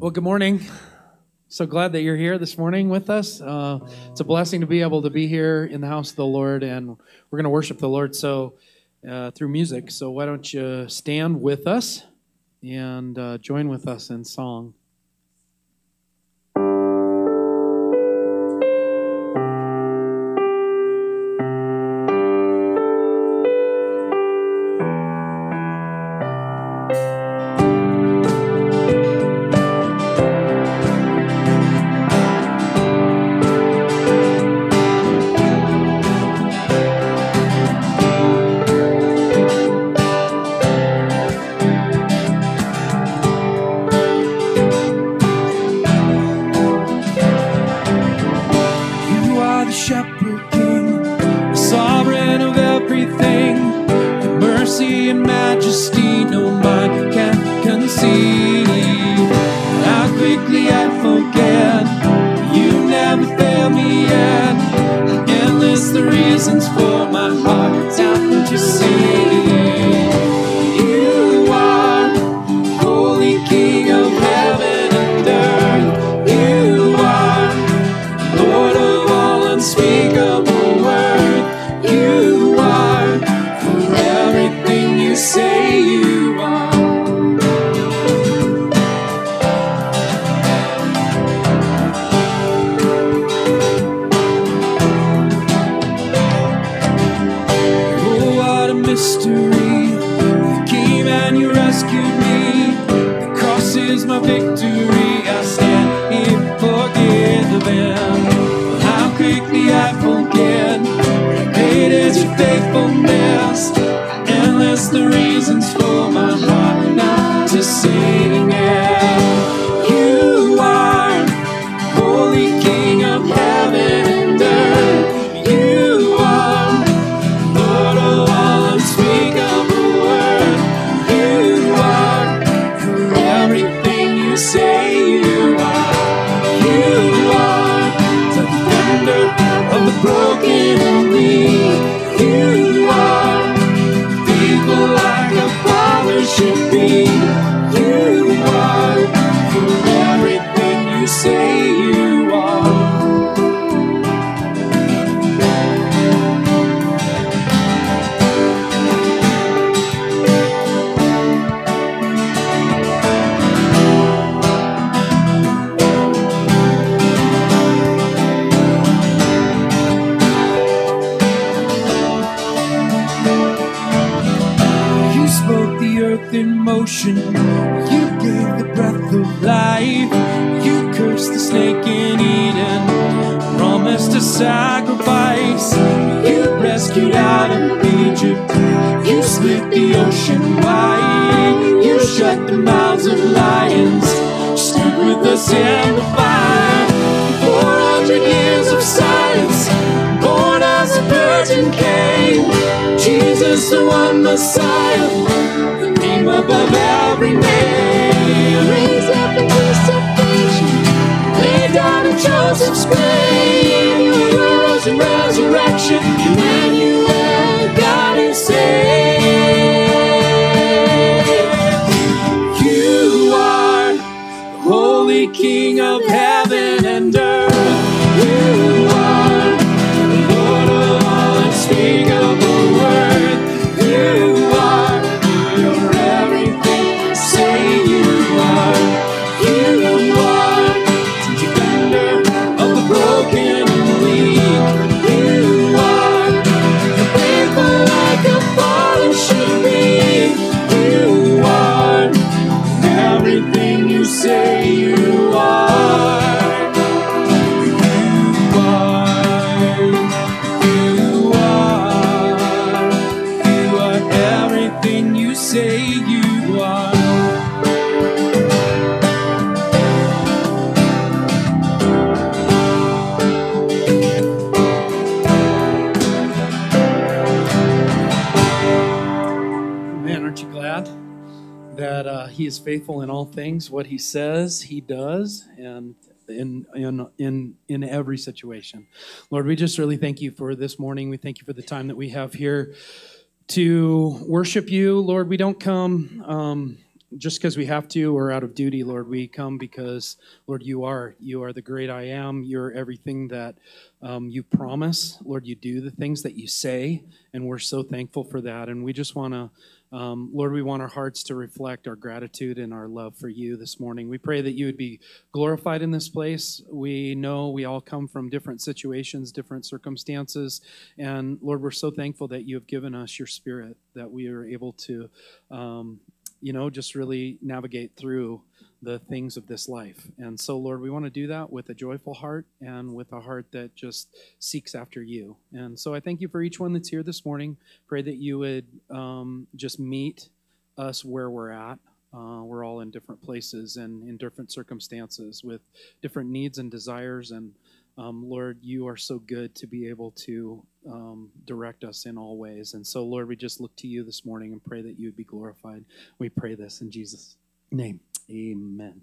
Well, good morning. So glad that you're here this morning with us. Uh, it's a blessing to be able to be here in the house of the Lord, and we're going to worship the Lord so uh, through music. So why don't you stand with us and uh, join with us in song? In motion. You gave the breath of life. You cursed the snake in Eden. Promised a sacrifice. You rescued out of Egypt. You split the ocean wide. You shut the mouths of lions. Stood with us in the fire. Four hundred years of silence. Born as a virgin came. Jesus, the one Messiah, name above every name. Raised up in crucifixion, laid down in Joseph's grave. You rose in resurrection, Emmanuel, things? What He says, He does, and in in in in every situation. Lord, we just really thank you for this morning. We thank you for the time that we have here to worship you. Lord, we don't come um, just because we have to or out of duty, Lord. We come because, Lord, you are. You are the great I am. You're everything that um, you promise. Lord, you do the things that you say, and we're so thankful for that. And we just want to, um, Lord, we want our hearts to reflect our gratitude and our love for you this morning. We pray that you would be glorified in this place. We know we all come from different situations, different circumstances. And Lord, we're so thankful that you have given us your spirit, that we are able to. Um, you know, just really navigate through the things of this life. And so, Lord, we want to do that with a joyful heart and with a heart that just seeks after you. And so, I thank you for each one that's here this morning. Pray that you would um, just meet us where we're at. Uh, we're all in different places and in different circumstances with different needs and desires. And um, Lord, you are so good to be able to um, direct us in all ways. And so, Lord, we just look to you this morning and pray that you would be glorified. We pray this in Jesus' name. Amen.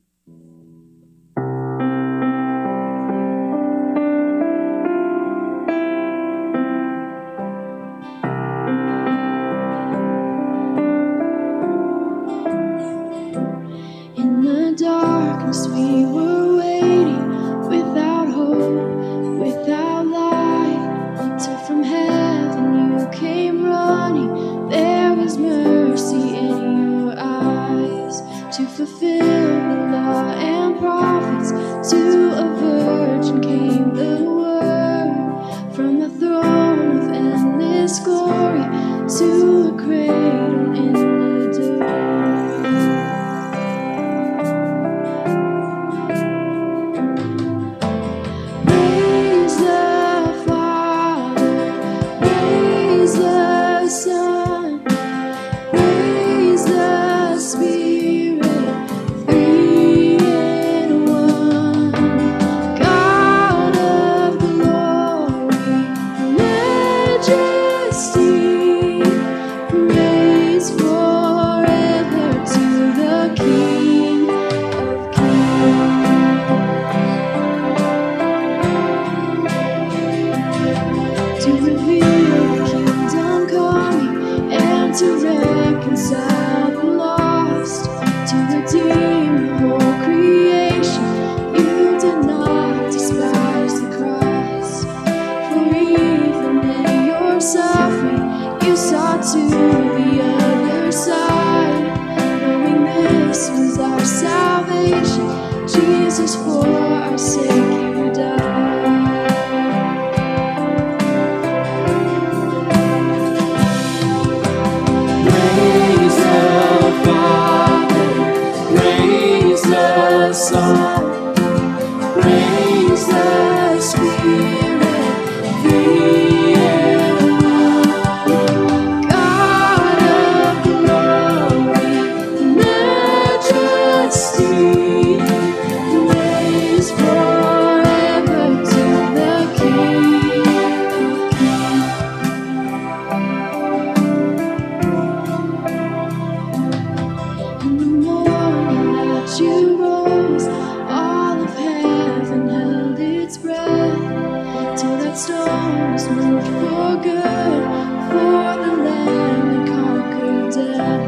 Breath that stone was moved for good, for the Lamb had conquered death,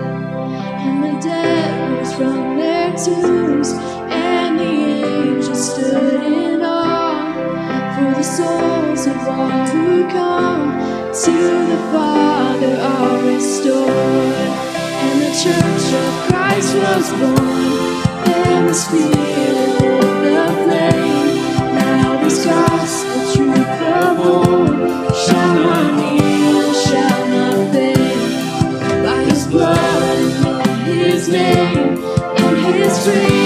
and the dead rose from their tombs, and the angels stood in awe for the souls of all who come to the Father are restored. And the church of Christ was born. There was fear his blood his name, and his name,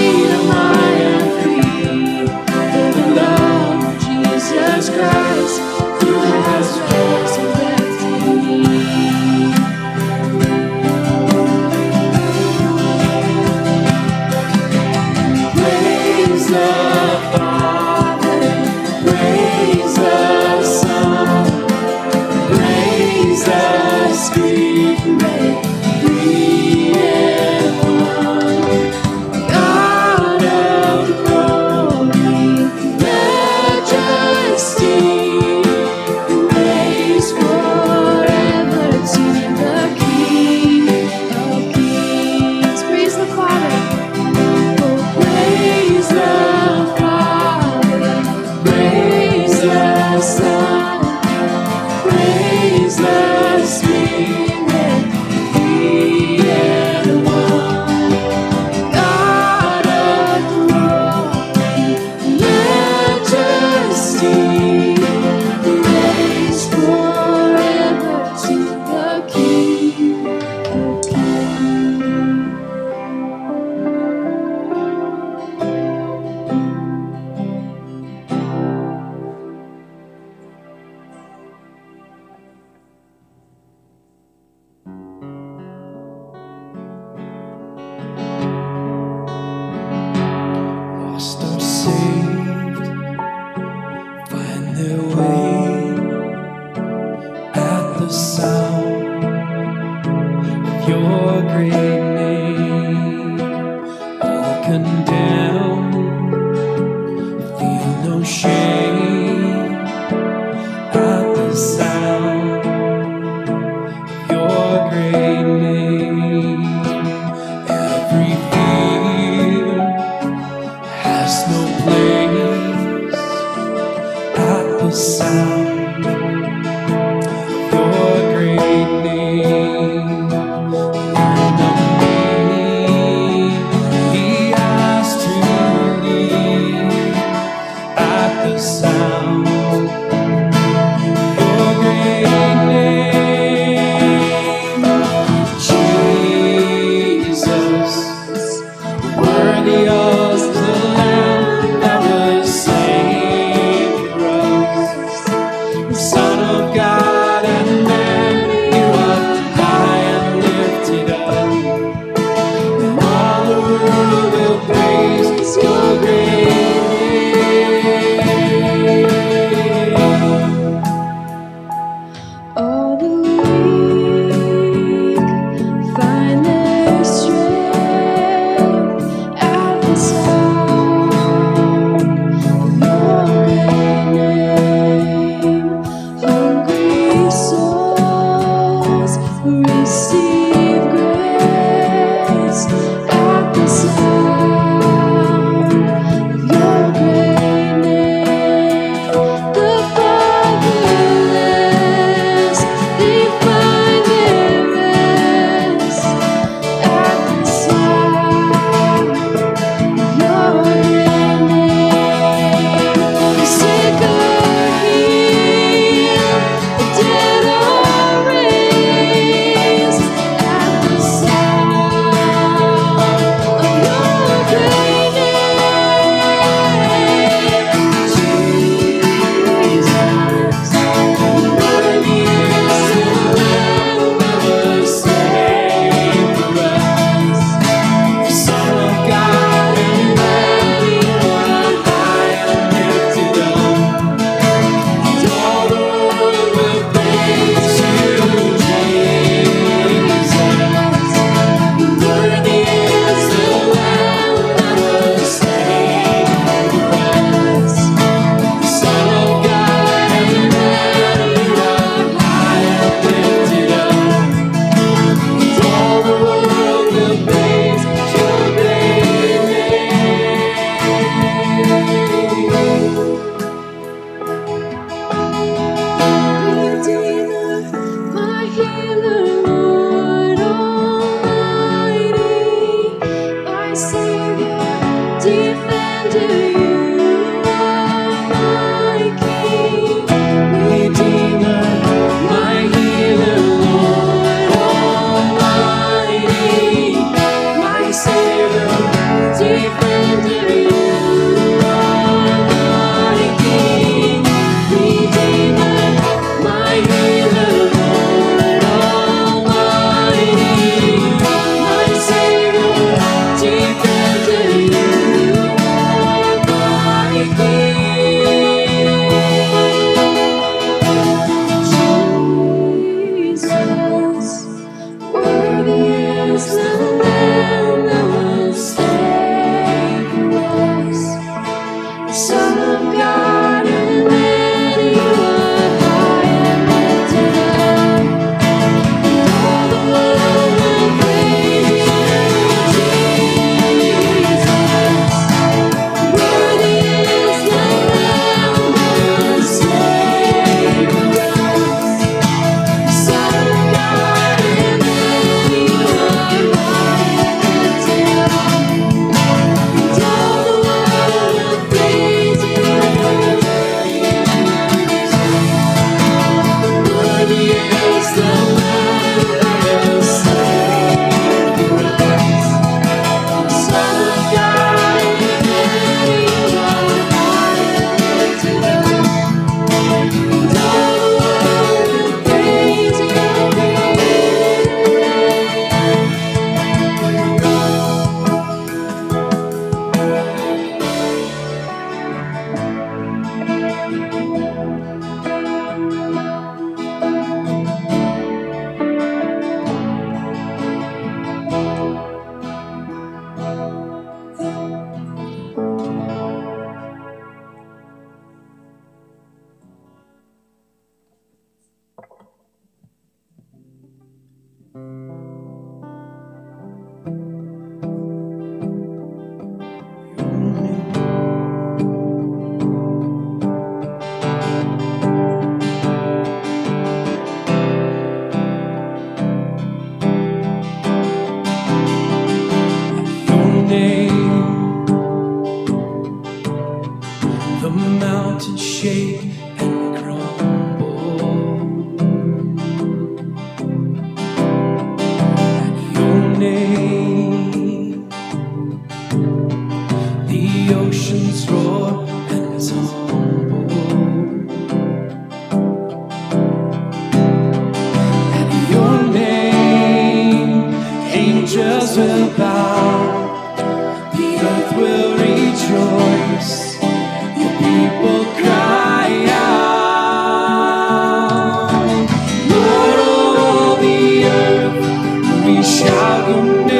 Stadium.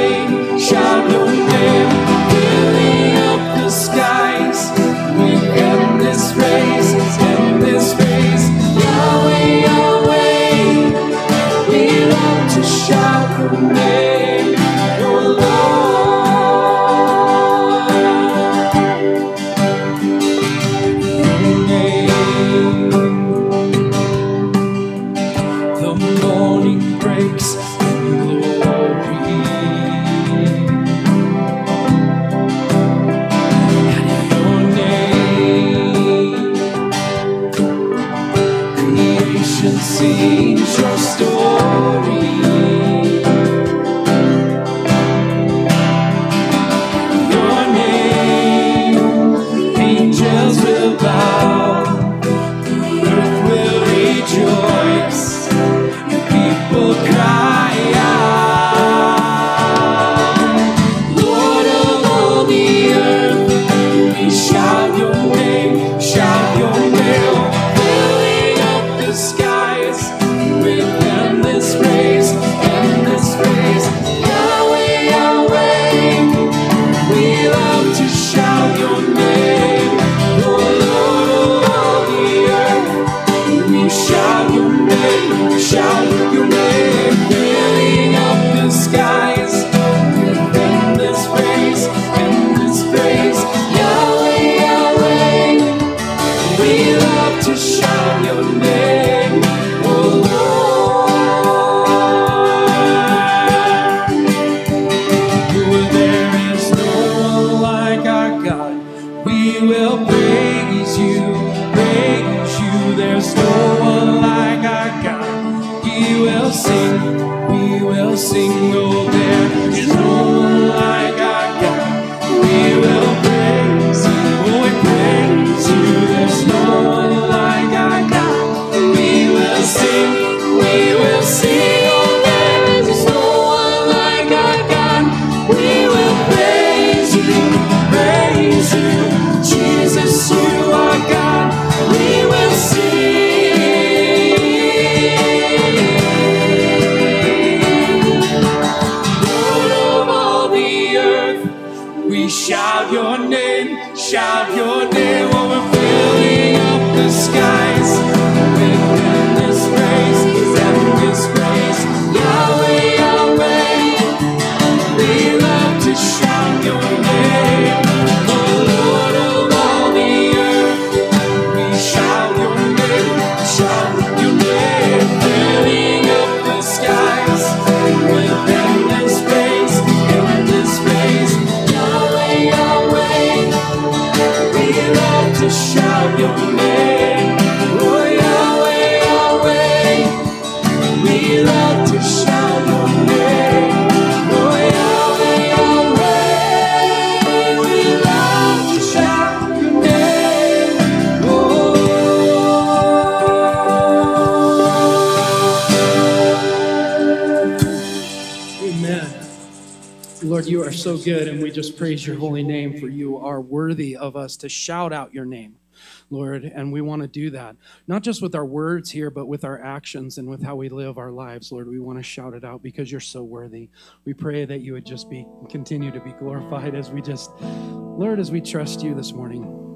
good, and we just praise your holy name, for you are worthy of us to shout out your name. Lord, and we want to do that, not just with our words here, but with our actions and with how we live our lives, Lord. We want to shout it out because you're so worthy. We pray that you would just be continue to be glorified as we just, Lord, as we trust you this morning.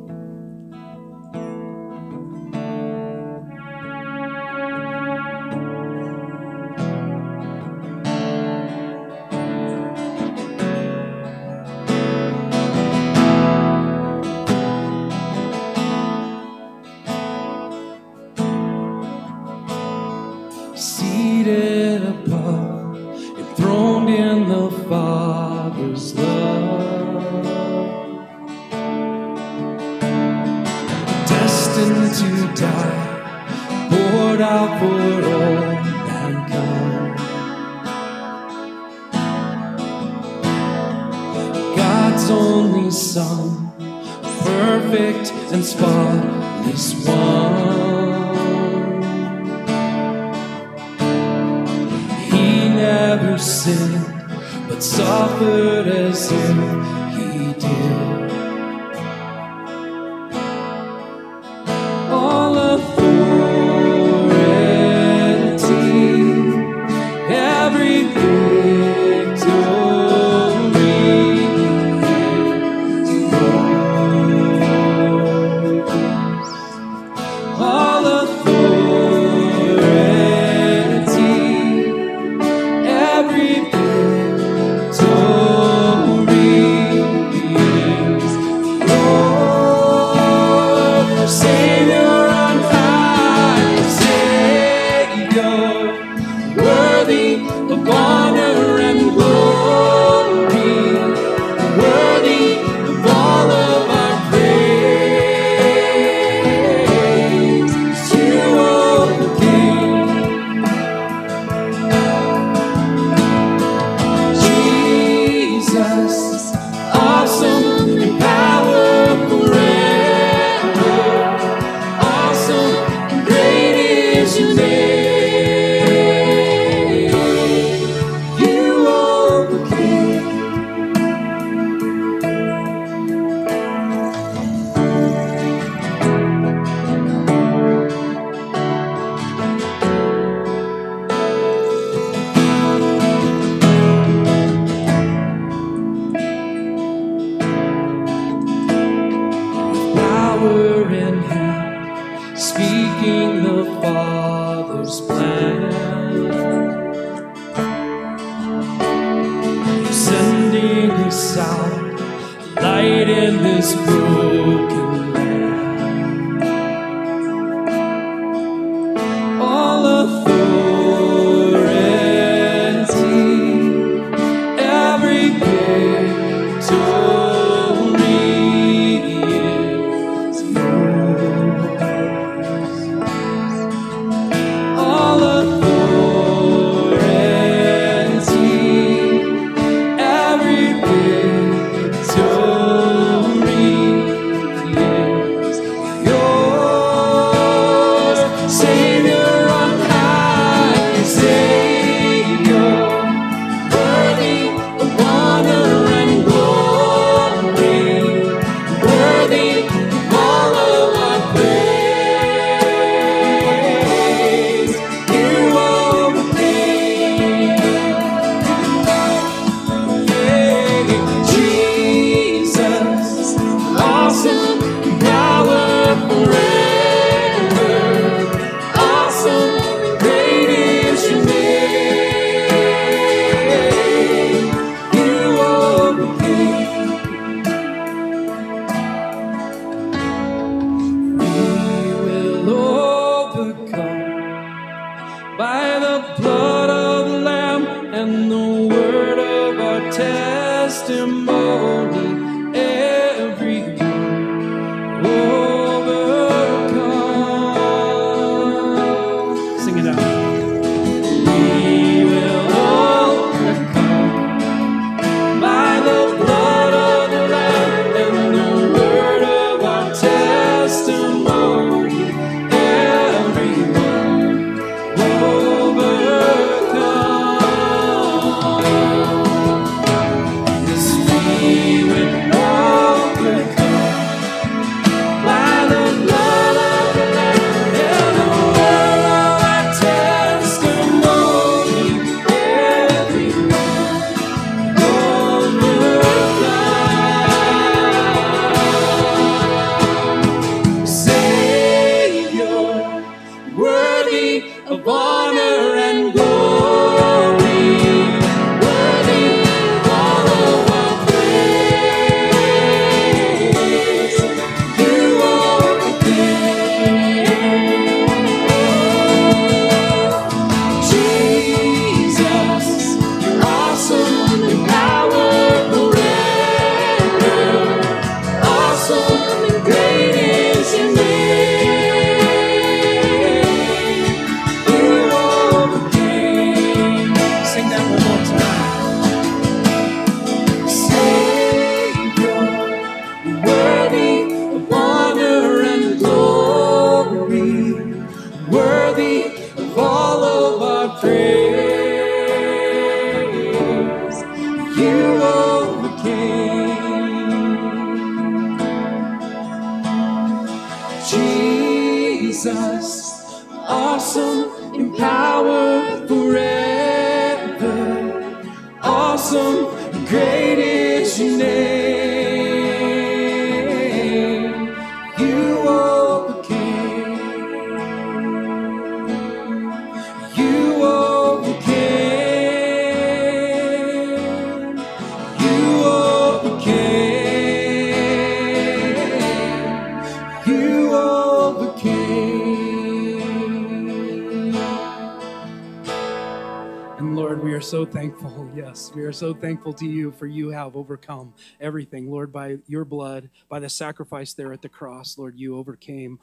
We are so thankful to you for you have overcome everything. Lord, by your blood, by the sacrifice there at the cross, Lord, you overcame.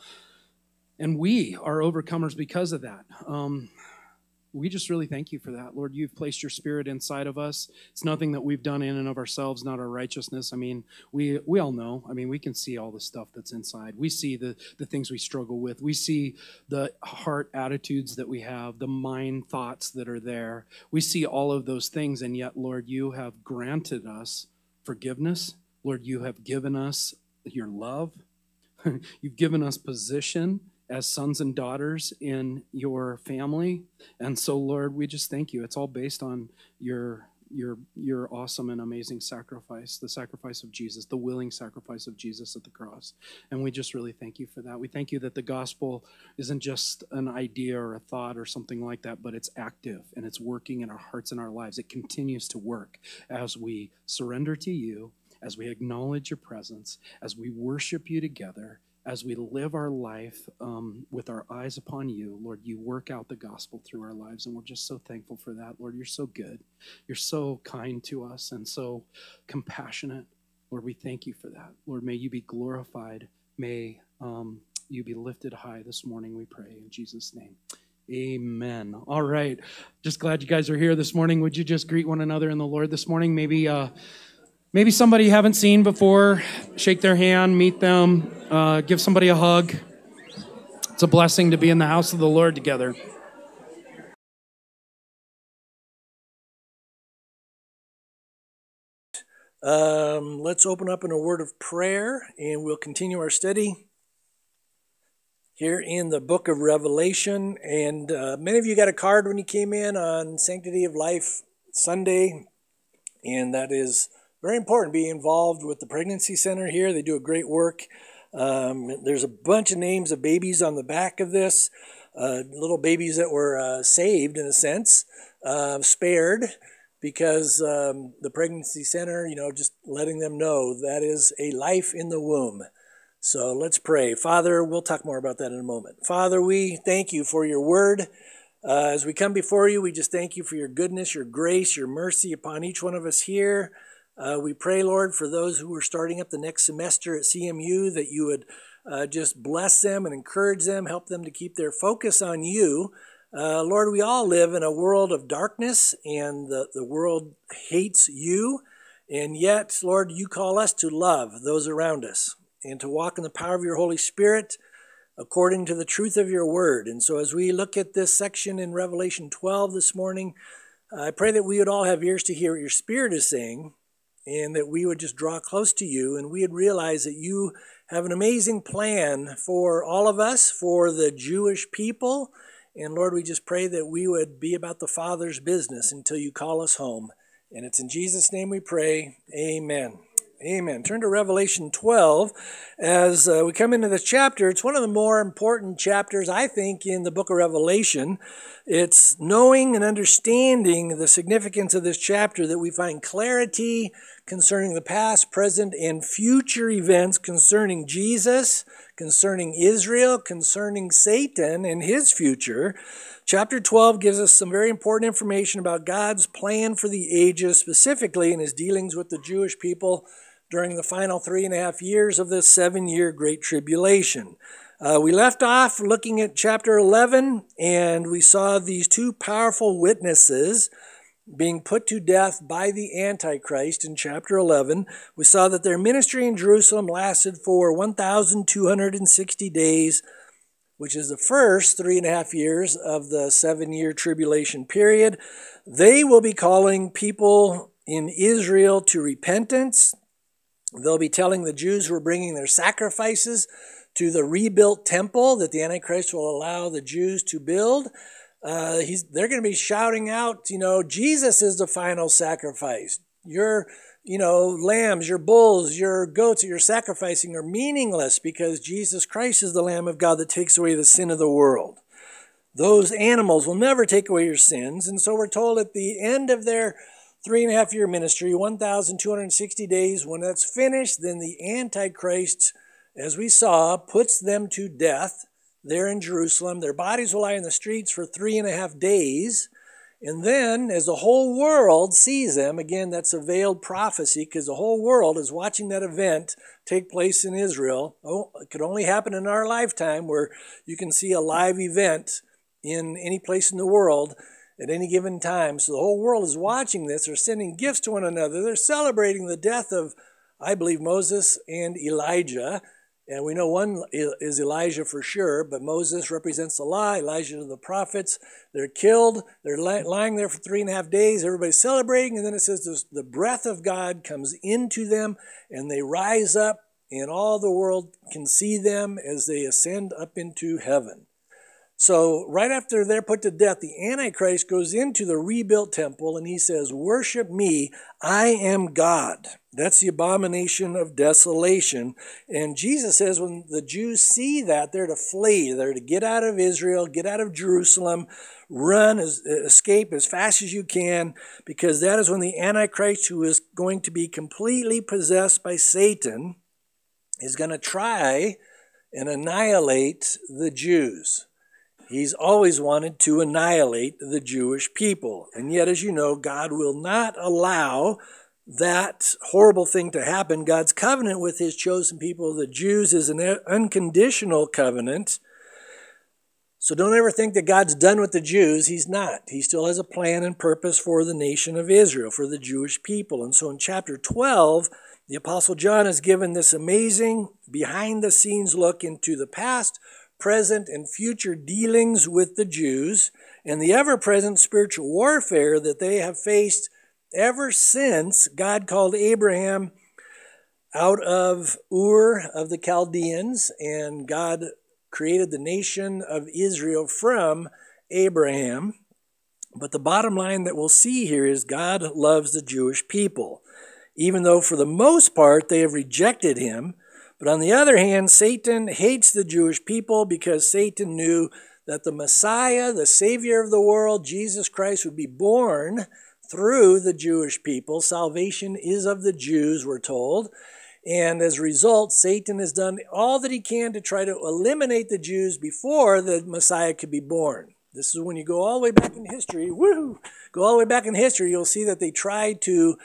And we are overcomers because of that. Um, we just really thank you for that. Lord, you've placed your spirit inside of us. It's nothing that we've done in and of ourselves, not our righteousness. I mean, we we all know. I mean, we can see all the stuff that's inside. We see the the things we struggle with. We see the heart attitudes that we have, the mind thoughts that are there. We see all of those things and yet, Lord, you have granted us forgiveness. Lord, you have given us your love. You've given us position as sons and daughters in your family. And so, Lord, we just thank you. It's all based on your your your awesome and amazing sacrifice, the sacrifice of Jesus, the willing sacrifice of Jesus at the cross. And we just really thank you for that. We thank you that the gospel isn't just an idea or a thought or something like that, but it's active and it's working in our hearts and our lives. It continues to work as we surrender to you, as we acknowledge your presence, as we worship you together, as we live our life um, with our eyes upon you, Lord, you work out the gospel through our lives. And we're just so thankful for that. Lord, you're so good. You're so kind to us and so compassionate. Lord, we thank you for that. Lord, may you be glorified. May um, you be lifted high this morning, we pray. In Jesus' name. Amen. All right. Just glad you guys are here this morning. Would you just greet one another in the Lord this morning? Maybe. Uh, Maybe somebody you haven't seen before, shake their hand, meet them, uh, give somebody a hug. It's a blessing to be in the house of the Lord together. Um, let's open up in a word of prayer and we'll continue our study here in the book of Revelation. And uh, many of you got a card when you came in on Sanctity of Life Sunday, and that is very important. Be involved with the Pregnancy Center here, they do a great work. Um, there's a bunch of names of babies on the back of this, uh, little babies that were uh, saved in a sense, uh, spared because um, the pregnancy center, you know, just letting them know that is a life in the womb. So let's pray. Father, we'll talk more about that in a moment. Father, we thank you for your word. Uh, as we come before you, we just thank you for your goodness, your grace, your mercy upon each one of us here. Uh, we pray, Lord, for those who are starting up the next semester at CMU, that you would uh, just bless them and encourage them, help them to keep their focus on you. Uh, Lord, we all live in a world of darkness, and the, the world hates you. And yet, Lord, you call us to love those around us and to walk in the power of your Holy Spirit according to the truth of your word. And so, as we look at this section in Revelation 12 this morning, I pray that we would all have ears to hear what your Spirit is saying and that we would just draw close to you and we would realize that you have an amazing plan for all of us, for the Jewish people. And Lord, we just pray that we would be about the Father's business until you call us home. And it's in Jesus' name we pray. Amen. Amen. Turn to Revelation 12. As uh, we come into this chapter, it's one of the more important chapters, I think, in the book of Revelation. It's knowing and understanding the significance of this chapter that we find clarity concerning the past, present, and future events concerning Jesus, concerning Israel, concerning Satan and his future. Chapter 12 gives us some very important information about God's plan for the ages, specifically in his dealings with the Jewish people during the final three and a half years of the seven year Great Tribulation. Uh, we left off looking at chapter 11, and we saw these two powerful witnesses being put to death by the Antichrist in chapter 11. We saw that their ministry in Jerusalem lasted for 1,260 days, which is the first three and a half years of the seven year tribulation period. They will be calling people in Israel to repentance. They'll be telling the Jews who are bringing their sacrifices to the rebuilt temple that the Antichrist will allow the Jews to build. Uh, he's, they're going to be shouting out, you know, Jesus is the final sacrifice. Your, you know, lambs, your bulls, your goats that you're sacrificing are meaningless because Jesus Christ is the Lamb of God that takes away the sin of the world. Those animals will never take away your sins. And so we're told at the end of their three and a half year ministry, 1,260 days, when that's finished, then the Antichrist, as we saw, puts them to death there in Jerusalem. Their bodies will lie in the streets for three and a half days. And then, as the whole world sees them, again, that's a veiled prophecy because the whole world is watching that event take place in Israel. Oh, it could only happen in our lifetime where you can see a live event in any place in the world at any given time. So the whole world is watching this. They're sending gifts to one another. They're celebrating the death of, I believe, Moses and Elijah. And we know one is Elijah for sure, but Moses represents the law, Elijah the prophets. They're killed. They're lying there for three and a half days. Everybody's celebrating. And then it says the breath of God comes into them and they rise up, and all the world can see them as they ascend up into heaven. So, right after they're put to death, the Antichrist goes into the rebuilt temple and he says, Worship me, I am God. That's the abomination of desolation. And Jesus says, when the Jews see that, they're to flee. They're to get out of Israel, get out of Jerusalem, run, escape as fast as you can, because that is when the Antichrist, who is going to be completely possessed by Satan, is going to try and annihilate the Jews. He's always wanted to annihilate the Jewish people. And yet, as you know, God will not allow that horrible thing to happen. God's covenant with his chosen people, the Jews, is an unconditional covenant. So don't ever think that God's done with the Jews. He's not. He still has a plan and purpose for the nation of Israel, for the Jewish people. And so in chapter 12, the Apostle John is given this amazing behind the scenes look into the past, present, and future dealings with the Jews and the ever present spiritual warfare that they have faced ever since God called Abraham out of Ur of the Chaldeans and God created the nation of Israel from Abraham. But the bottom line that we'll see here is God loves the Jewish people, even though for the most part they have rejected him but on the other hand, Satan hates the Jewish people because Satan knew that the Messiah, the Savior of the world, Jesus Christ, would be born through the Jewish people. Salvation is of the Jews, we're told. And as a result, Satan has done all that he can to try to eliminate the Jews before the Messiah could be born. This is when you go all the way back in history, woo, go all the way back in history, you'll see that they tried to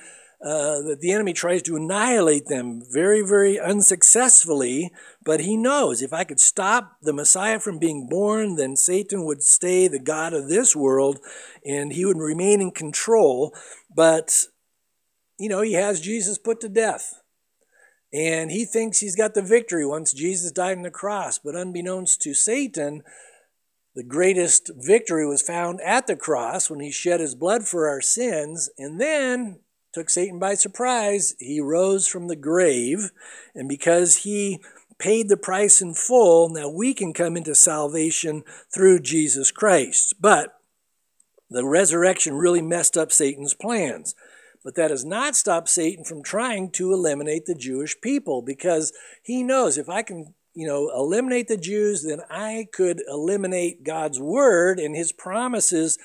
uh, that the enemy tries to annihilate them very, very unsuccessfully. But he knows if I could stop the Messiah from being born, then Satan would stay the God of this world and he would remain in control. But, you know, he has Jesus put to death. And he thinks he's got the victory once Jesus died on the cross. But unbeknownst to Satan, the greatest victory was found at the cross when he shed his blood for our sins. And then took Satan by surprise. He rose from the grave, and because he paid the price in full, now we can come into salvation through Jesus Christ. But the resurrection really messed up Satan's plans. But that has not stopped Satan from trying to eliminate the Jewish people because he knows if I can, you know, eliminate the Jews, then I could eliminate God's word and his promises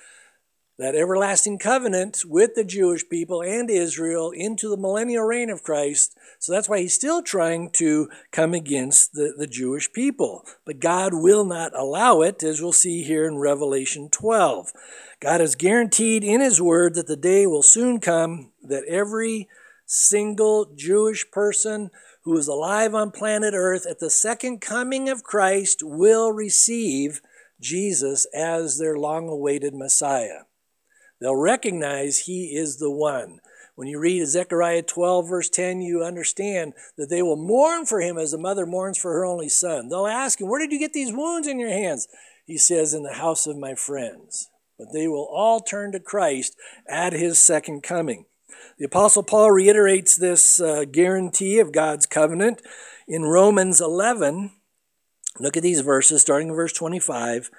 that everlasting covenant with the Jewish people and Israel into the millennial reign of Christ. So that's why he's still trying to come against the, the Jewish people. But God will not allow it, as we'll see here in Revelation 12. God has guaranteed in his word that the day will soon come that every single Jewish person who is alive on planet Earth at the second coming of Christ will receive Jesus as their long awaited Messiah. They'll recognize he is the one. When you read Zechariah 12, verse 10, you understand that they will mourn for him as a mother mourns for her only son. They'll ask him, Where did you get these wounds in your hands? He says, In the house of my friends. But they will all turn to Christ at his second coming. The Apostle Paul reiterates this uh, guarantee of God's covenant in Romans 11, Look at these verses, starting in verse 25.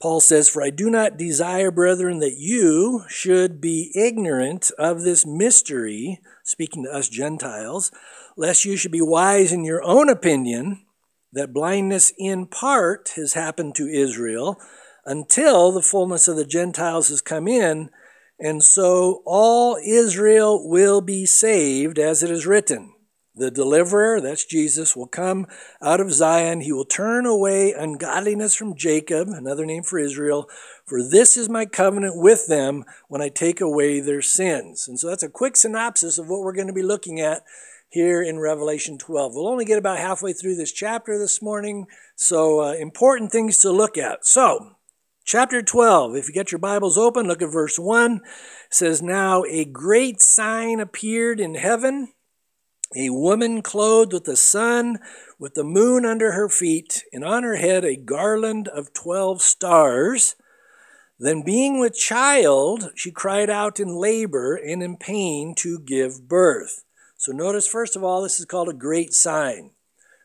Paul says, For I do not desire, brethren, that you should be ignorant of this mystery, speaking to us Gentiles, lest you should be wise in your own opinion, that blindness in part has happened to Israel until the fullness of the Gentiles has come in, and so all Israel will be saved, as it is written. The deliverer, that's Jesus, will come out of Zion. He will turn away ungodliness from Jacob, another name for Israel. For this is my covenant with them when I take away their sins. And so that's a quick synopsis of what we're going to be looking at here in Revelation 12. We'll only get about halfway through this chapter this morning, so uh, important things to look at. So, chapter 12, if you get your Bibles open, look at verse 1. It says, Now a great sign appeared in heaven a woman clothed with the sun, with the moon under her feet, and on her head a garland of twelve stars. Then, being with child, she cried out in labor and in pain to give birth. So, notice first of all, this is called a great sign.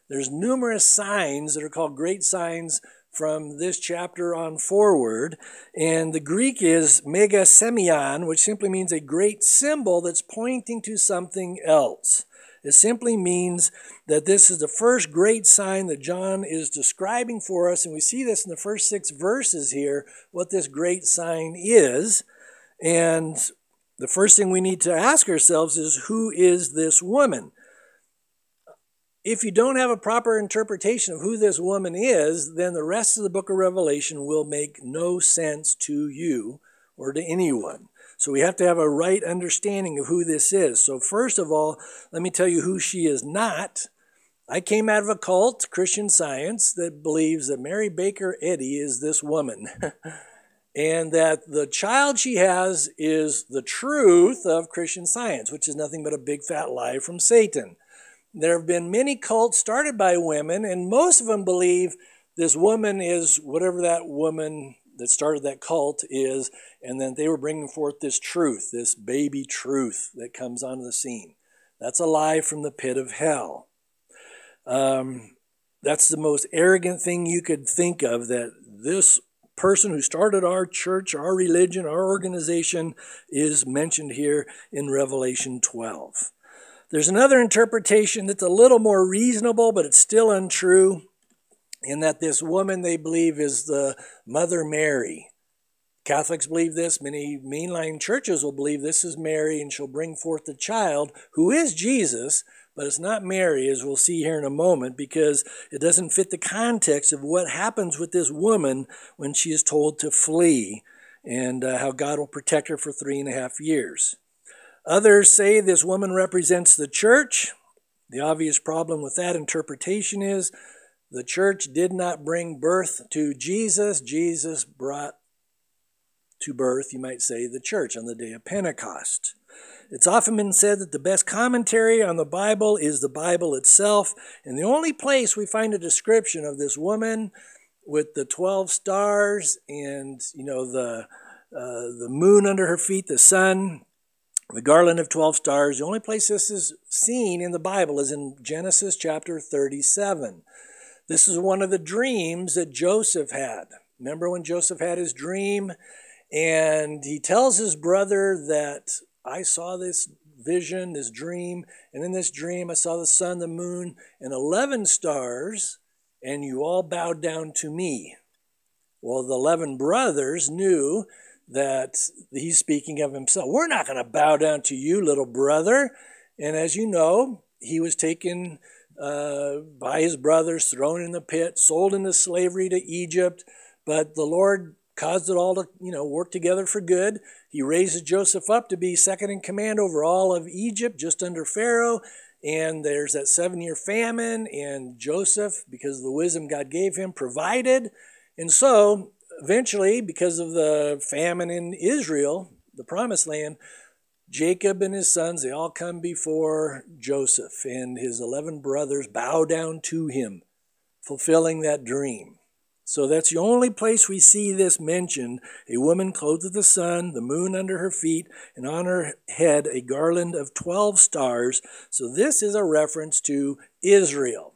There's numerous signs that are called great signs from this chapter on forward. And the Greek is megasemion, which simply means a great symbol that's pointing to something else. It simply means that this is the first great sign that John is describing for us. And we see this in the first six verses here, what this great sign is. And the first thing we need to ask ourselves is who is this woman? If you don't have a proper interpretation of who this woman is, then the rest of the book of Revelation will make no sense to you or to anyone. So we have to have a right understanding of who this is. So, first of all, let me tell you who she is not. I came out of a cult, Christian Science, that believes that Mary Baker Eddy is this woman. and that the child she has is the truth of Christian Science, which is nothing but a big fat lie from Satan. There have been many cults started by women, and most of them believe this woman is whatever that woman that started that cult is, and then they were bringing forth this truth, this baby truth that comes onto the scene. That's a lie from the pit of hell. Um, that's the most arrogant thing you could think of that this person who started our church, our religion, our organization is mentioned here in Revelation 12. There's another interpretation that's a little more reasonable, but it's still untrue in that this woman they believe is the Mother Mary. Catholics believe this. Many mainline churches will believe this is Mary, and she'll bring forth the child who is Jesus, but it's not Mary, as we'll see here in a moment, because it doesn't fit the context of what happens with this woman when she is told to flee and uh, how God will protect her for three and a half years. Others say this woman represents the church. The obvious problem with that interpretation is the church did not bring birth to Jesus. Jesus brought to birth, you might say, the church on the day of Pentecost. It's often been said that the best commentary on the Bible is the Bible itself, and the only place we find a description of this woman with the 12 stars and, you know, the, uh, the moon under her feet, the sun, the garland of 12 stars, the only place this is seen in the Bible is in Genesis chapter 37. This is one of the dreams that Joseph had. Remember when Joseph had his dream and he tells his brother that I saw this vision, this dream, and in this dream I saw the sun, the moon, and 11 stars, and you all bowed down to me. Well, the 11 brothers knew that he's speaking of himself. We're not going to bow down to you, little brother. And as you know, he was taken uh, by his brothers, thrown in the pit, sold into slavery to Egypt. But the Lord caused it all to, you know, work together for good. He raises Joseph up to be second in command over all of Egypt, just under Pharaoh. And there's that seven year famine, and Joseph, because of the wisdom God gave him, provided. And so, eventually, because of the famine in Israel, the promised land, Jacob and his sons, they all come before Joseph, and his 11 brothers bow down to him, fulfilling that dream. So that's the only place we see this mentioned a woman clothed with the sun, the moon under her feet, and on her head a garland of 12 stars. So this is a reference to Israel.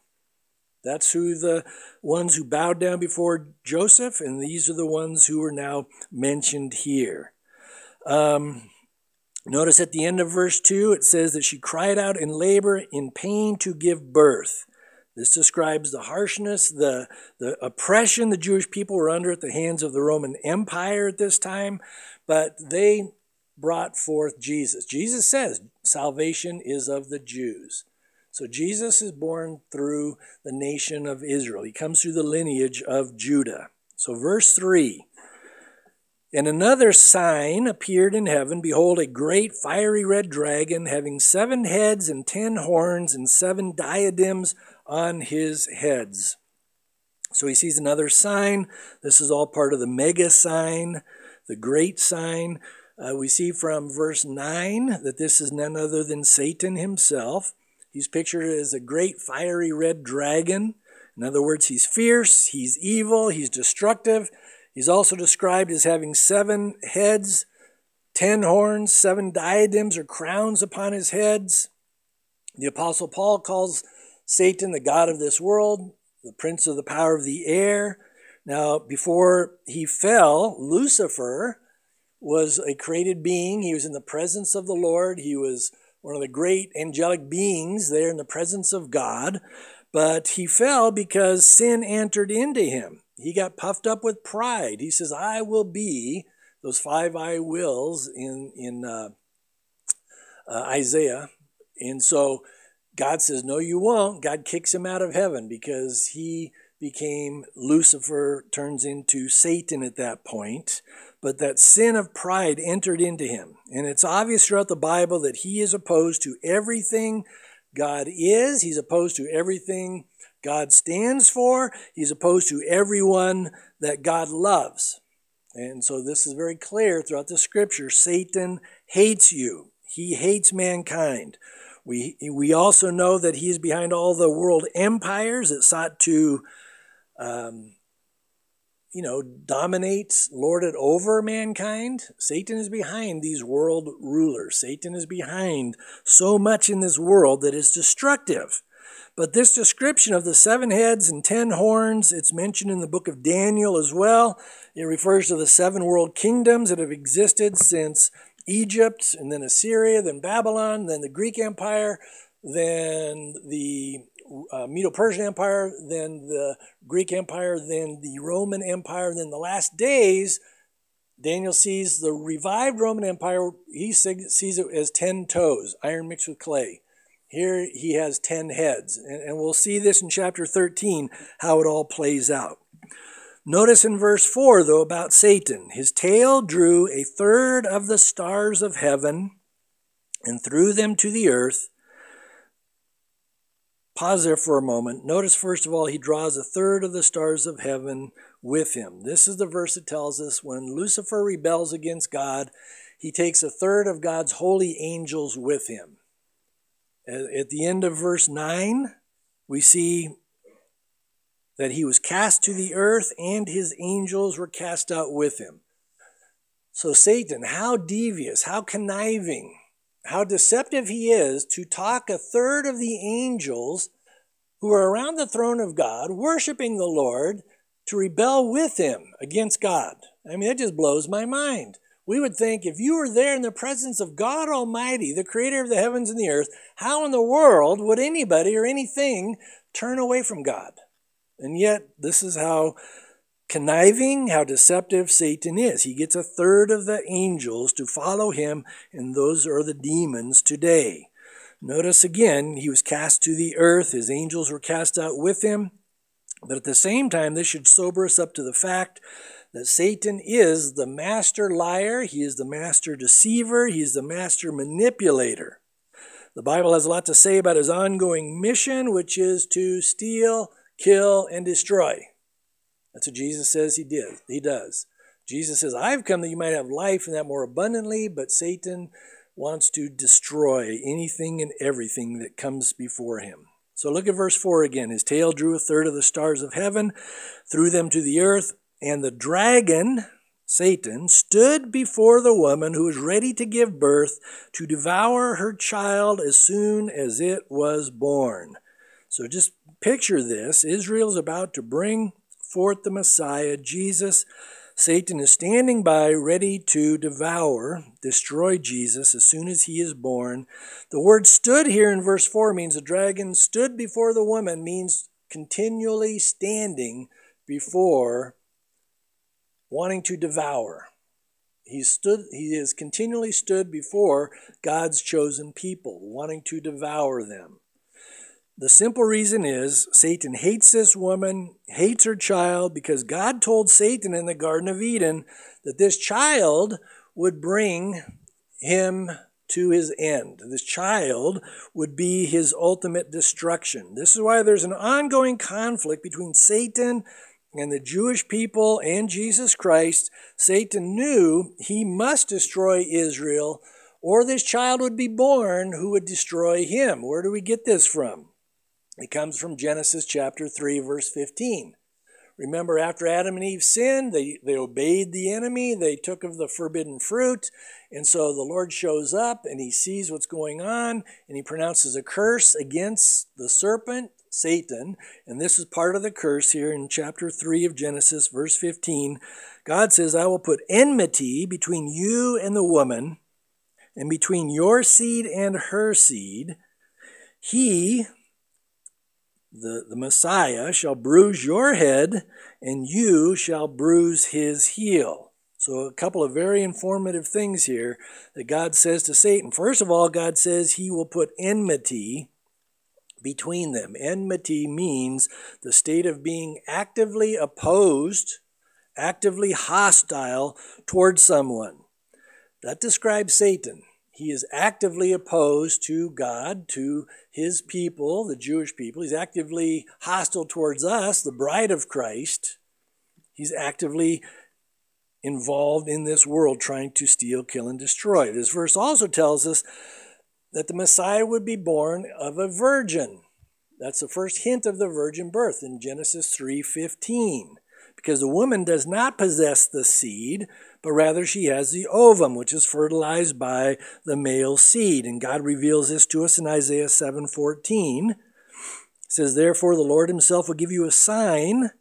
That's who the ones who bowed down before Joseph, and these are the ones who are now mentioned here. Um, notice at the end of verse 2, it says that she cried out in labor, in pain to give birth. This describes the harshness, the, the oppression the Jewish people were under at the hands of the Roman Empire at this time, but they brought forth Jesus. Jesus says salvation is of the Jews. So Jesus is born through the nation of Israel. He comes through the lineage of Judah. So, verse 3 And another sign appeared in heaven Behold, a great fiery red dragon, having seven heads and ten horns and seven diadems on his heads. So he sees another sign. This is all part of the mega sign, the great sign. Uh, we see from verse 9 that this is none other than Satan himself. He's pictured as a great fiery red dragon. In other words, he's fierce, he's evil, he's destructive. He's also described as having seven heads, ten horns, seven diadems or crowns upon his heads. The Apostle Paul calls Satan the God of this world, the prince of the power of the air. Now, before he fell, Lucifer was a created being. He was in the presence of the Lord. He was one of the great angelic beings there in the presence of God, but he fell because sin entered into him. He got puffed up with pride. He says, I will be, those five I wills in, in uh, uh, Isaiah. And so God says, No, you won't. God kicks him out of heaven because he became Lucifer, turns into Satan at that point but that sin of pride entered into him. And it's obvious throughout the Bible that he is opposed to everything God is, he's opposed to everything God stands for, he's opposed to everyone that God loves. And so this is very clear throughout the scripture. Satan hates you. He hates mankind. We, we also know that he is behind all the world empires that sought to um, you know, dominates, lorded over mankind. Satan is behind these world rulers. Satan is behind so much in this world that is destructive. But this description of the seven heads and ten horns, it's mentioned in the book of Daniel as well. It refers to the seven world kingdoms that have existed since Egypt, and then Assyria, then Babylon, then the Greek Empire, then the uh, Medo-Persian Empire, then the Greek Empire, then the Roman Empire, then the last days, Daniel sees the revived Roman Empire, he sees it as 10 toes, iron mixed with clay. Here he has 10 heads. And, and we'll see this in chapter 13, how it all plays out. Notice in verse 4, though, about Satan. His tail drew a third of the stars of heaven and threw them to the earth Pause there for a moment. Notice, first of all, he draws a third of the stars of heaven with him. This is the verse that tells us when Lucifer rebels against God, he takes a third of God's holy angels with him. At the end of verse 9, we see that he was cast to the earth and his angels were cast out with him. So, Satan, how devious, how conniving, how deceptive he is to talk a third of the angels who are around the throne of God, worshiping the Lord, to rebel with him against God. I mean, that just blows my mind. We would think if you were there in the presence of God Almighty, the creator of the heavens and the earth, how in the world would anybody or anything turn away from God? And yet, this is how conniving, how deceptive Satan is. He gets a third of the angels to follow him, and those are the demons today. Notice again, he was cast to the earth, his angels were cast out with him. But at the same time, this should sober us up to the fact that Satan is the master liar, he is the master deceiver, he is the master manipulator. The Bible has a lot to say about his ongoing mission, which is to steal, kill, and destroy. That's what Jesus says he did. He does. Jesus says, I've come that you might have life and that more abundantly, but Satan wants to destroy anything and everything that comes before him. So look at verse 4 again. His tail drew a third of the stars of heaven, threw them to the earth, and the dragon, Satan, stood before the woman who was ready to give birth to devour her child as soon as it was born. So just picture this Israel's about to bring forth the Messiah, Jesus. Satan is standing by, ready to devour, destroy Jesus as soon as he is born. The word stood here in verse 4 means the dragon stood before the woman, means continually standing before wanting to devour. He stood he has continually stood before God's chosen people, wanting to devour them. The simple reason is Satan hates this woman, hates her child, because God told Satan in the Garden of Eden that this child would bring him to his end. This child would be his ultimate destruction. This is why there's an ongoing conflict between Satan and the Jewish people and Jesus Christ. Satan knew he must destroy Israel, or this child would be born who would destroy him. Where do we get this from? It comes from Genesis chapter 3, verse 15. Remember, after Adam and Eve sinned, they, they obeyed the enemy, they took of the forbidden fruit, and so the Lord shows up and he sees what's going on and he pronounces a curse against the serpent, Satan, and this is part of the curse here in chapter 3 of Genesis, verse 15. God says, I will put enmity between you and the woman, and between your seed and her seed. He, the, the Messiah shall bruise your head, and you shall bruise his heel. So, a couple of very informative things here that God says to Satan. First of all, God says he will put enmity between them. Enmity means the state of being actively opposed, actively hostile towards someone. That describes Satan. He is actively opposed to God, to his people, the Jewish people. He's actively hostile towards us, the bride of Christ. He's actively involved in this world trying to steal, kill, and destroy. This verse also tells us that the Messiah would be born of a virgin. That's the first hint of the virgin birth in Genesis 3:15 because the woman does not possess the seed, but rather she has the ovum, which is fertilized by the male seed. And God reveals this to us in Isaiah 7:14. It says, Therefore the Lord himself will give you a sign.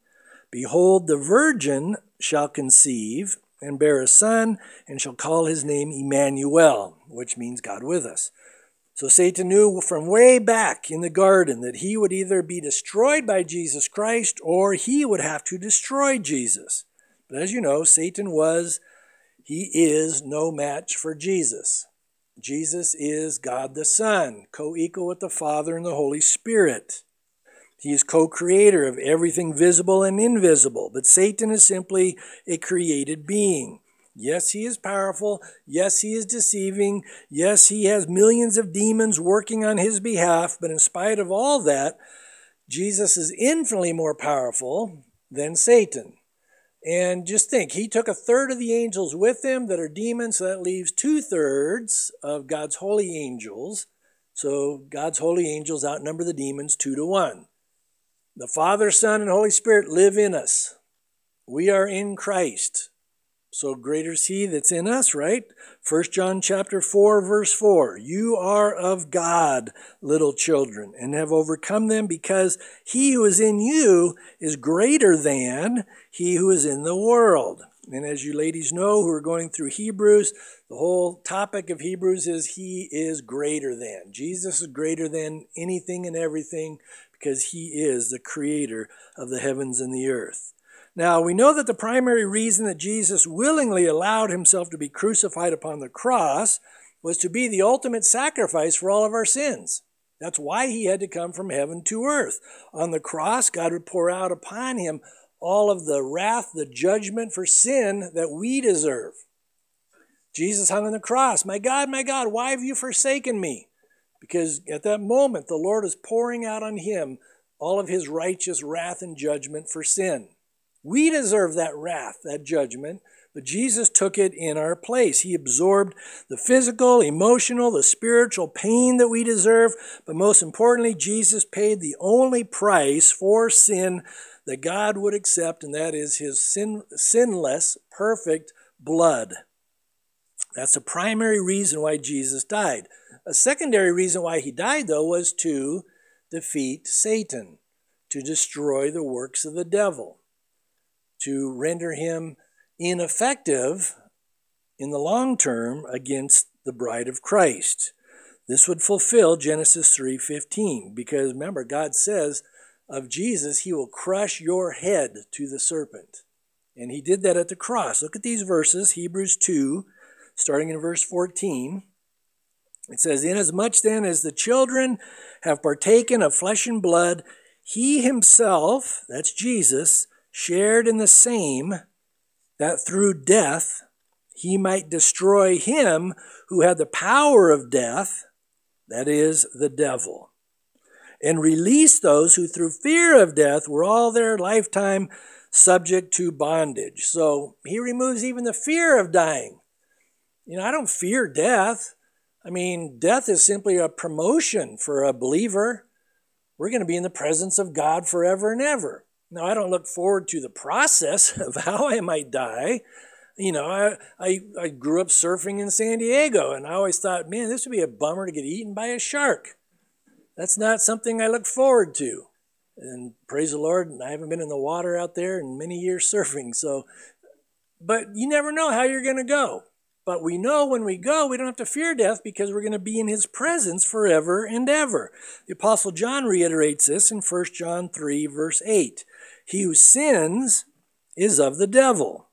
Behold, the virgin shall conceive and bear a son, and shall call his name Emmanuel, which means God with us. So Satan knew from way back in the garden that he would either be destroyed by Jesus Christ or he would have to destroy Jesus. But as you know, Satan was, he is no match for Jesus. Jesus is God the Son, co equal with the Father and the Holy Spirit. He is co creator of everything visible and invisible, but Satan is simply a created being. Yes, he is powerful. Yes, he is deceiving. Yes, he has millions of demons working on his behalf. But in spite of all that, Jesus is infinitely more powerful than Satan. And just think, he took a third of the angels with him that are demons, so that leaves two thirds of God's holy angels. So God's holy angels outnumber the demons two to one. The Father, Son, and Holy Spirit live in us. We are in Christ. So greater is he that's in us, right? 1 John chapter 4 verse 4. You are of God, little children, and have overcome them because he who is in you is greater than he who is in the world. And as you ladies know who are going through Hebrews, the whole topic of Hebrews is he is greater than. Jesus is greater than anything and everything because he is the creator of the heavens and the earth. Now, we know that the primary reason that Jesus willingly allowed himself to be crucified upon the cross was to be the ultimate sacrifice for all of our sins. That's why he had to come from heaven to earth. On the cross, God would pour out upon him all of the wrath, the judgment for sin that we deserve. Jesus hung on the cross. My God, my God, why have you forsaken me? Because at that moment, the Lord is pouring out on him all of his righteous wrath and judgment for sin. We deserve that wrath, that judgment, but Jesus took it in our place. He absorbed the physical, emotional, the spiritual pain that we deserve, but most importantly, Jesus paid the only price for sin that God would accept, and that is his sin, sinless, perfect blood. That's the primary reason why Jesus died. A secondary reason why he died, though, was to defeat Satan, to destroy the works of the devil, to render him ineffective in the long term against the bride of Christ. This would fulfill Genesis 3:15 because remember God says of Jesus he will crush your head to the serpent. And he did that at the cross. Look at these verses, Hebrews 2 starting in verse 14. It says, Inasmuch then as the children have partaken of flesh and blood, he himself, that's Jesus, shared in the same, that through death he might destroy him who had the power of death, that is, the devil, and release those who through fear of death were all their lifetime subject to bondage. So he removes even the fear of dying. You know, I don't fear death. I mean, death is simply a promotion for a believer. We're going to be in the presence of God forever and ever. Now, I don't look forward to the process of how I might die. You know, I, I, I grew up surfing in San Diego, and I always thought, man, this would be a bummer to get eaten by a shark. That's not something I look forward to. And praise the Lord, I haven't been in the water out there in many years surfing. So, but you never know how you're going to go. But we know when we go, we don't have to fear death because we're going to be in his presence forever and ever. The Apostle John reiterates this in 1 John 3, verse 8. He who sins is of the devil.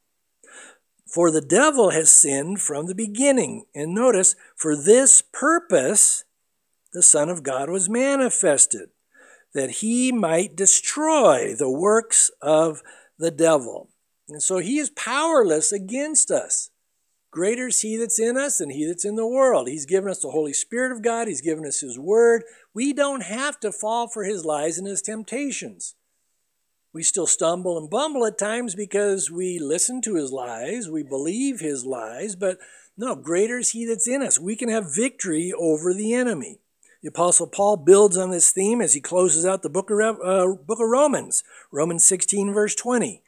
For the devil has sinned from the beginning. And notice, for this purpose the Son of God was manifested, that he might destroy the works of the devil. And so he is powerless against us. Greater is he that's in us than he that's in the world. He's given us the Holy Spirit of God. He's given us his word. We don't have to fall for his lies and his temptations. We still stumble and bumble at times because we listen to his lies, we believe his lies, but no, greater is he that's in us. We can have victory over the enemy. The Apostle Paul builds on this theme as he closes out the book of, uh, book of Romans, Romans 16, verse 20.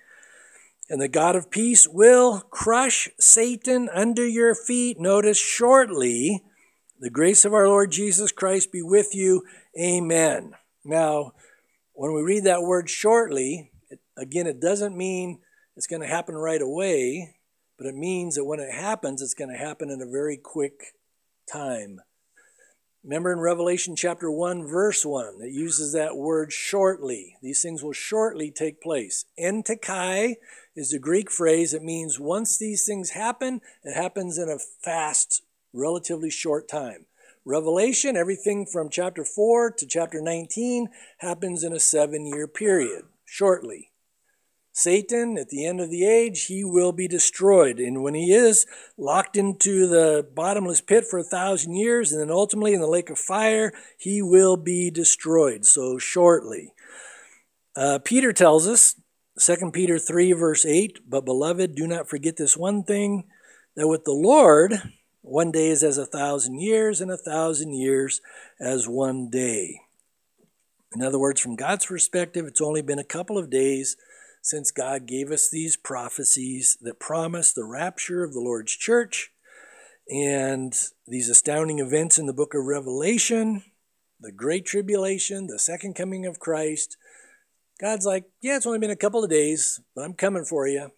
And the God of peace will crush Satan under your feet. Notice shortly, the grace of our Lord Jesus Christ be with you. Amen. Now, when we read that word shortly, it, again, it doesn't mean it's going to happen right away, but it means that when it happens, it's going to happen in a very quick time. Remember in Revelation chapter 1, verse 1, it uses that word shortly. These things will shortly take place. En tachei is the Greek phrase. It means once these things happen, it happens in a fast, relatively short time. Revelation, everything from chapter 4 to chapter 19, happens in a seven year period, shortly. Satan, at the end of the age, he will be destroyed. And when he is locked into the bottomless pit for a thousand years, and then ultimately in the lake of fire, he will be destroyed. So, shortly. Uh, Peter tells us 2 Peter 3, verse 8, But beloved, do not forget this one thing, that with the Lord, one day is as a thousand years, and a thousand years as one day. In other words, from God's perspective, it's only been a couple of days since God gave us these prophecies that promise the rapture of the Lord's church and these astounding events in the book of Revelation, the Great Tribulation, the second coming of Christ, God's like, yeah, it's only been a couple of days, but I'm coming for you.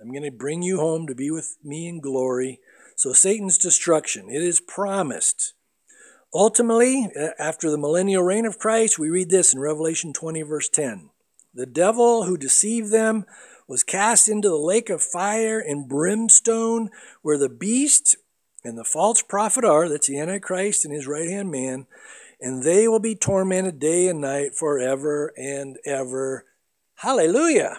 I'm going to bring you home to be with me in glory. So Satan's destruction, it is promised. Ultimately, after the millennial reign of Christ, we read this in Revelation 20, verse 10. The devil who deceived them was cast into the lake of fire and brimstone, where the beast and the false prophet are, that's the Antichrist and his right hand man, and they will be tormented day and night forever and ever. Hallelujah.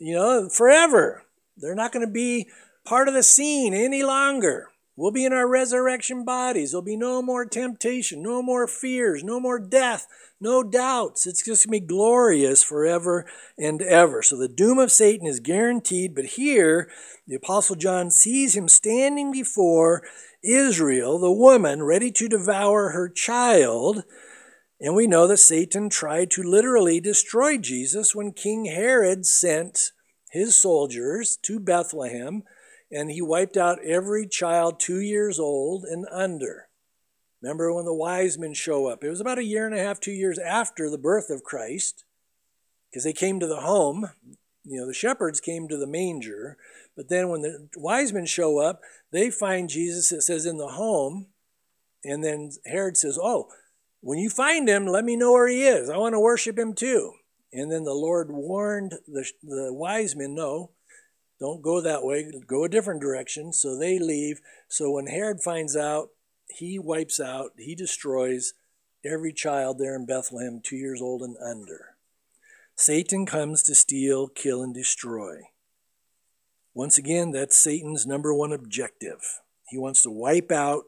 You know, forever. They're not going to be part of the scene any longer. We'll be in our resurrection bodies. There'll be no more temptation, no more fears, no more death, no doubts. It's just going to be glorious forever and ever. So the doom of Satan is guaranteed, but here the Apostle John sees him standing before Israel, the woman, ready to devour her child. And we know that Satan tried to literally destroy Jesus when King Herod sent his soldiers to Bethlehem and he wiped out every child two years old and under. Remember when the wise men show up? It was about a year and a half, two years after the birth of Christ, because they came to the home. You know, the shepherds came to the manger, but then when the wise men show up, they find Jesus, it says, in the home. And then Herod says, Oh, when you find him, let me know where he is. I want to worship him too. And then the Lord warned the, the wise men, No, don't go that way, go a different direction. So they leave. So when Herod finds out, he wipes out, he destroys every child there in Bethlehem, two years old and under. Satan comes to steal, kill, and destroy. Once again, that's Satan's number one objective. He wants to wipe out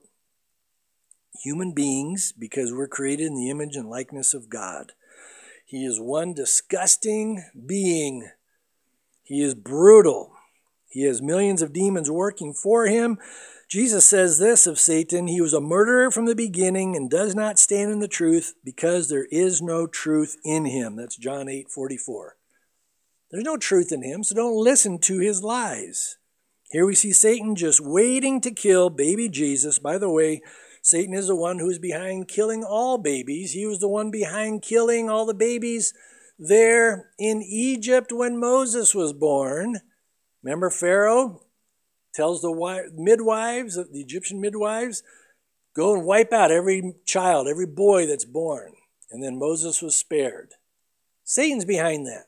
human beings because we're created in the image and likeness of God. He is one disgusting being. He is brutal. He has millions of demons working for him. Jesus says this of Satan He was a murderer from the beginning and does not stand in the truth because there is no truth in him. That's John 8 44. There's no truth in him, so don't listen to his lies. Here we see Satan just waiting to kill baby Jesus. By the way, Satan is the one who's behind killing all babies. He was the one behind killing all the babies there in Egypt when Moses was born. Remember Pharaoh tells the midwives, the Egyptian midwives, go and wipe out every child, every boy that's born. And then Moses was spared. Satan's behind that.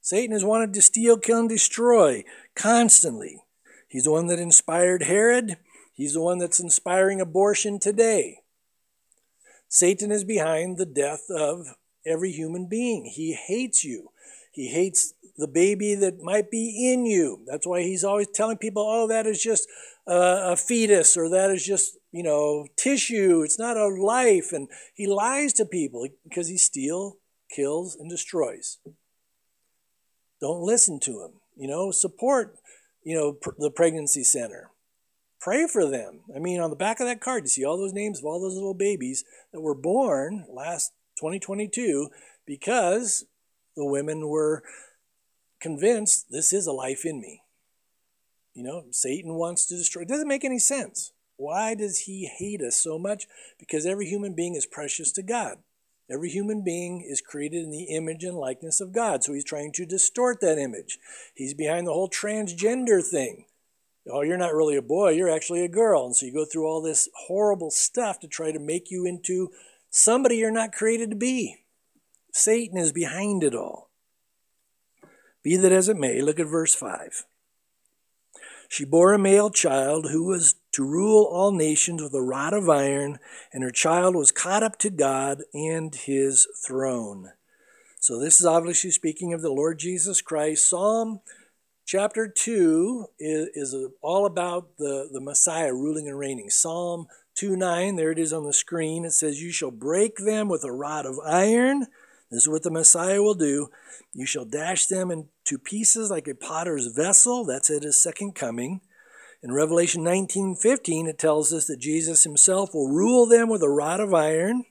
Satan has wanted to steal, kill, and destroy constantly. He's the one that inspired Herod. He's the one that's inspiring abortion today. Satan is behind the death of every human being. He hates you. He hates the baby that might be in you. That's why he's always telling people, oh, that is just a, a fetus or that is just, you know, tissue. It's not a life. And he lies to people because he steals, kills, and destroys. Don't listen to him. You know, support, you know, pr- the pregnancy center. Pray for them. I mean, on the back of that card, you see all those names of all those little babies that were born last 2022 because the women were convinced this is a life in me. You know, Satan wants to destroy. It doesn't make any sense. Why does he hate us so much? Because every human being is precious to God. Every human being is created in the image and likeness of God. So he's trying to distort that image. He's behind the whole transgender thing. Oh, you're not really a boy, you're actually a girl. And so you go through all this horrible stuff to try to make you into somebody you're not created to be. Satan is behind it all. Be that as it may, look at verse 5. She bore a male child who was to rule all nations with a rod of iron, and her child was caught up to God and his throne. So, this is obviously speaking of the Lord Jesus Christ. Psalm chapter 2 is, is all about the, the Messiah ruling and reigning. Psalm 2 9, there it is on the screen. It says, You shall break them with a rod of iron this is what the Messiah will do. You shall dash them into pieces like a potter's vessel. That's at his second coming. In Revelation 19:15 it tells us that Jesus himself will rule them with a rod of iron.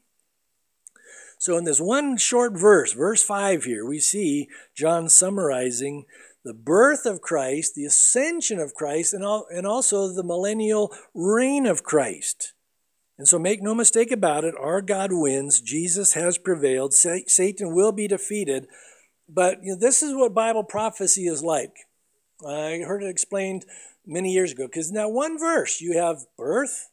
So in this one short verse, verse 5 here, we see John summarizing the birth of Christ, the ascension of Christ, and and, also the millennial reign of Christ. And so make no mistake about it, our God wins. Jesus has prevailed. Satan will be defeated. But you know, this is what Bible prophecy is like. I heard it explained many years ago. Because that one verse, you have birth,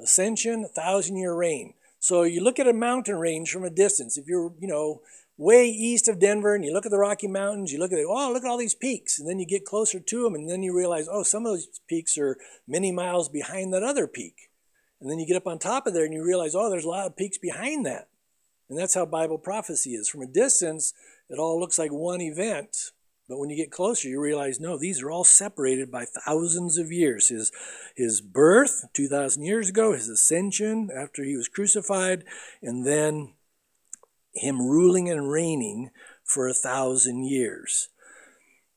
ascension, a thousand year reign. So you look at a mountain range from a distance. If you're, you know, way east of Denver and you look at the Rocky Mountains, you look at it, oh, look at all these peaks. And then you get closer to them and then you realize, oh, some of those peaks are many miles behind that other peak. And then you get up on top of there and you realize, oh, there's a lot of peaks behind that. And that's how Bible prophecy is. From a distance, it all looks like one event. But when you get closer, you realize, no, these are all separated by thousands of years. His, his birth, 2,000 years ago, his ascension after he was crucified, and then him ruling and reigning for a thousand years.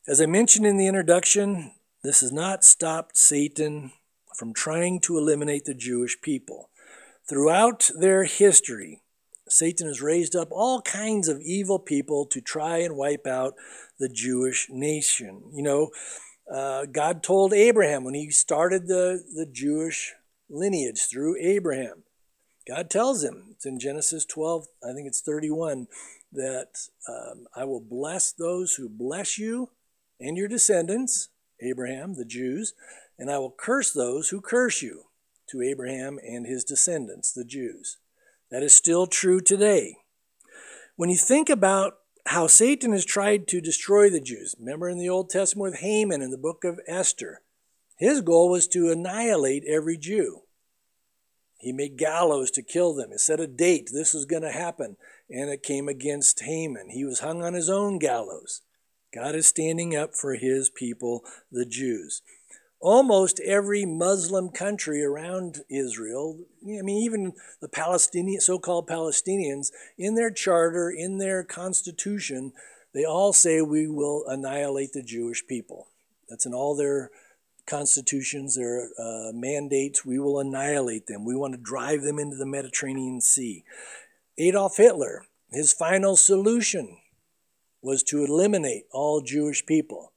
As I mentioned in the introduction, this has not stopped Satan from trying to eliminate the Jewish people. Throughout their history, Satan has raised up all kinds of evil people to try and wipe out the Jewish nation. You know, uh, God told Abraham when he started the, the Jewish lineage through Abraham, God tells him, it's in Genesis 12, I think it's 31, that um, I will bless those who bless you and your descendants, Abraham, the Jews, and I will curse those who curse you, to Abraham and his descendants, the Jews. That is still true today. When you think about how Satan has tried to destroy the Jews, remember in the Old Testament with Haman in the book of Esther, his goal was to annihilate every Jew. He made gallows to kill them. He set a date, this was going to happen, and it came against Haman. He was hung on his own gallows. God is standing up for his people, the Jews. Almost every Muslim country around Israel, I mean, even the Palestinian, so-called Palestinians, in their charter, in their constitution, they all say we will annihilate the Jewish people. That's in all their constitutions, their uh, mandates. We will annihilate them. We want to drive them into the Mediterranean Sea. Adolf Hitler, his final solution was to eliminate all Jewish people.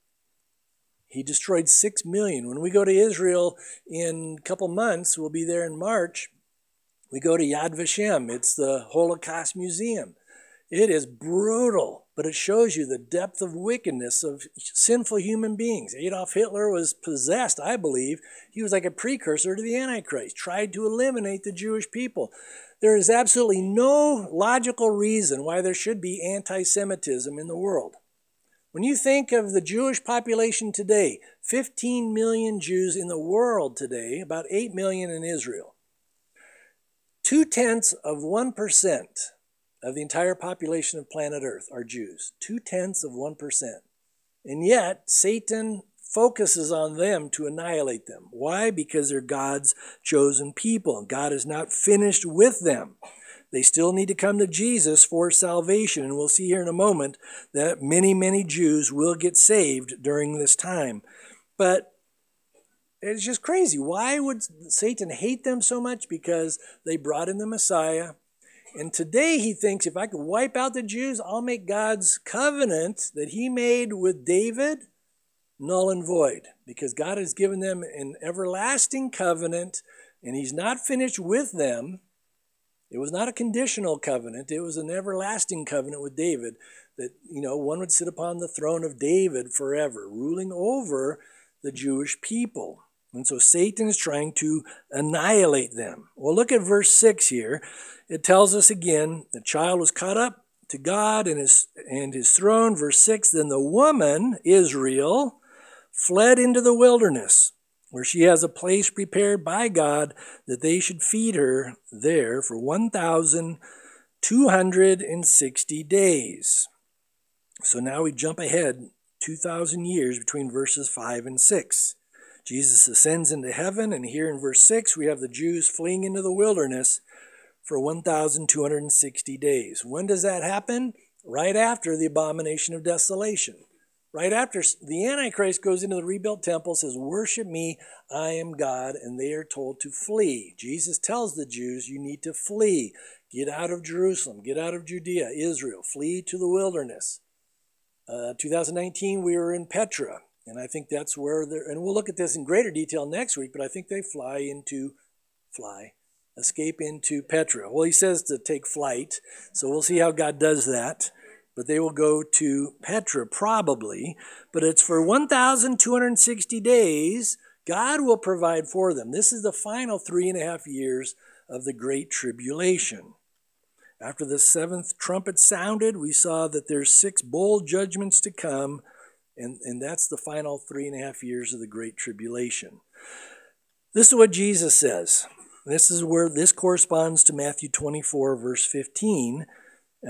He destroyed six million. When we go to Israel in a couple months, we'll be there in March. We go to Yad Vashem. It's the Holocaust Museum. It is brutal, but it shows you the depth of wickedness of sinful human beings. Adolf Hitler was possessed, I believe. He was like a precursor to the Antichrist, tried to eliminate the Jewish people. There is absolutely no logical reason why there should be anti Semitism in the world. When you think of the Jewish population today, 15 million Jews in the world today, about 8 million in Israel. Two tenths of 1% of the entire population of planet Earth are Jews. Two tenths of 1%. And yet, Satan focuses on them to annihilate them. Why? Because they're God's chosen people. God is not finished with them. They still need to come to Jesus for salvation. And we'll see here in a moment that many, many Jews will get saved during this time. But it's just crazy. Why would Satan hate them so much? Because they brought in the Messiah. And today he thinks if I could wipe out the Jews, I'll make God's covenant that he made with David null and void because God has given them an everlasting covenant and he's not finished with them. It was not a conditional covenant, it was an everlasting covenant with David that, you know, one would sit upon the throne of David forever, ruling over the Jewish people. And so Satan is trying to annihilate them. Well, look at verse 6 here. It tells us again the child was caught up to God and his, and his throne. Verse 6 Then the woman, Israel, fled into the wilderness, where she has a place prepared by God that they should feed her there for 1,260 days. So now we jump ahead 2,000 years between verses 5 and 6. Jesus ascends into heaven, and here in verse 6, we have the Jews fleeing into the wilderness for 1,260 days. When does that happen? Right after the abomination of desolation. Right after the Antichrist goes into the rebuilt temple, says, Worship me, I am God, and they are told to flee. Jesus tells the Jews, You need to flee. Get out of Jerusalem, get out of Judea, Israel, flee to the wilderness. Uh, 2019, we were in Petra. And I think that's where they're, and we'll look at this in greater detail next week, but I think they fly into, fly, escape into Petra. Well, he says to take flight, so we'll see how God does that. But they will go to Petra probably, but it's for 1,260 days. God will provide for them. This is the final three and a half years of the Great Tribulation. After the seventh trumpet sounded, we saw that there's six bowl judgments to come and, and that's the final three and a half years of the Great Tribulation. This is what Jesus says. This is where this corresponds to Matthew 24, verse 15.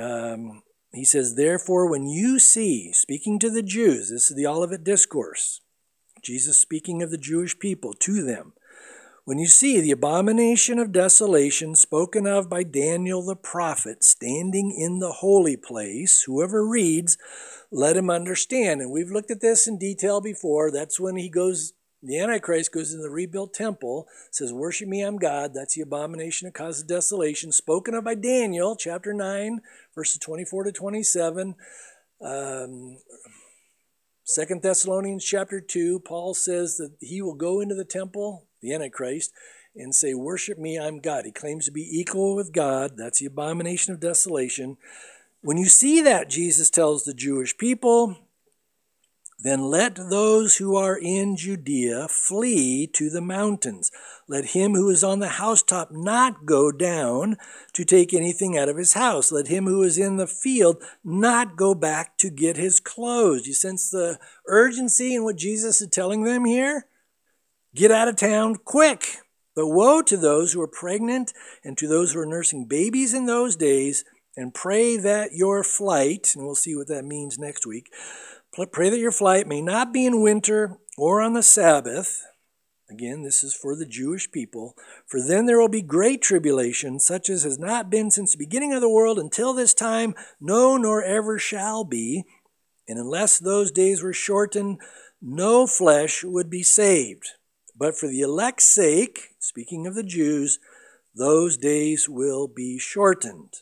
Um, he says, Therefore, when you see, speaking to the Jews, this is the Olivet Discourse, Jesus speaking of the Jewish people to them, when you see the abomination of desolation spoken of by Daniel the prophet standing in the holy place, whoever reads, let him understand. And we've looked at this in detail before. That's when he goes, the Antichrist goes in the rebuilt temple, says, Worship me, I'm God. That's the abomination that causes desolation, spoken of by Daniel, chapter 9, verses 24 to 27. Um, Second Thessalonians chapter 2, Paul says that he will go into the temple the Antichrist, and say, Worship me, I'm God. He claims to be equal with God. That's the abomination of desolation. When you see that, Jesus tells the Jewish people, then let those who are in Judea flee to the mountains. Let him who is on the housetop not go down to take anything out of his house. Let him who is in the field not go back to get his clothes. You sense the urgency in what Jesus is telling them here? Get out of town quick. But woe to those who are pregnant and to those who are nursing babies in those days, and pray that your flight, and we'll see what that means next week, pray that your flight may not be in winter or on the Sabbath. Again, this is for the Jewish people. For then there will be great tribulation, such as has not been since the beginning of the world until this time, no, nor ever shall be. And unless those days were shortened, no flesh would be saved. But for the elect's sake, speaking of the Jews, those days will be shortened.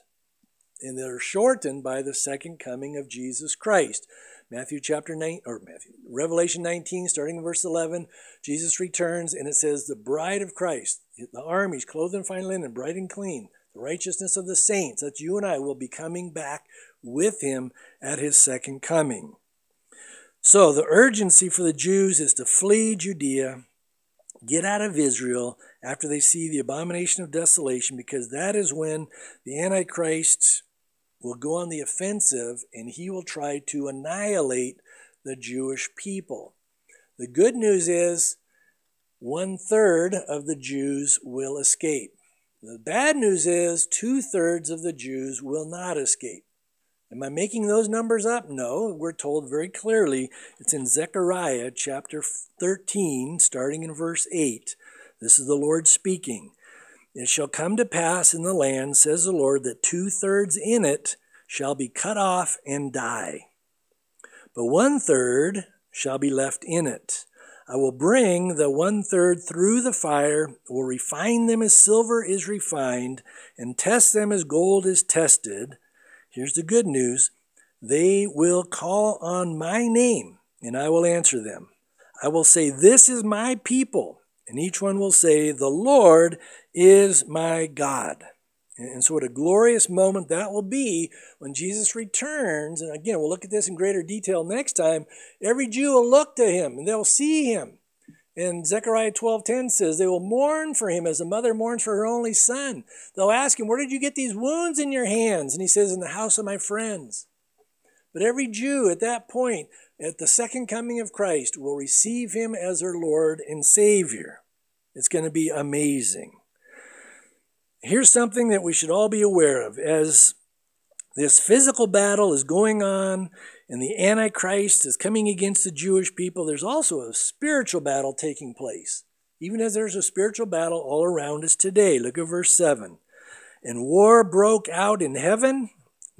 And they're shortened by the second coming of Jesus Christ. Matthew chapter 9 or Matthew Revelation 19 starting in verse 11 Jesus returns and it says the bride of Christ the armies clothed in fine linen bright and clean the righteousness of the saints that you and I will be coming back with him at his second coming. So the urgency for the Jews is to flee Judea get out of Israel after they see the abomination of desolation, because that is when the Antichrist will go on the offensive and he will try to annihilate the Jewish people. The good news is one third of the Jews will escape. The bad news is two thirds of the Jews will not escape. Am I making those numbers up? No, we're told very clearly. It's in Zechariah chapter 13, starting in verse 8. This is the Lord speaking. It shall come to pass in the land, says the Lord, that two thirds in it shall be cut off and die. But one third shall be left in it. I will bring the one third through the fire, will refine them as silver is refined, and test them as gold is tested. Here's the good news they will call on my name, and I will answer them. I will say, This is my people. And each one will say, The Lord is my God. And so, what a glorious moment that will be when Jesus returns. And again, we'll look at this in greater detail next time. Every Jew will look to him and they'll see him. And Zechariah 12:10 says, They will mourn for him as a mother mourns for her only son. They'll ask him, Where did you get these wounds in your hands? And he says, In the house of my friends. But every Jew at that point, at the second coming of Christ, will receive him as their Lord and Savior. It's going to be amazing. Here's something that we should all be aware of. As this physical battle is going on and the Antichrist is coming against the Jewish people, there's also a spiritual battle taking place. Even as there's a spiritual battle all around us today. Look at verse 7. And war broke out in heaven.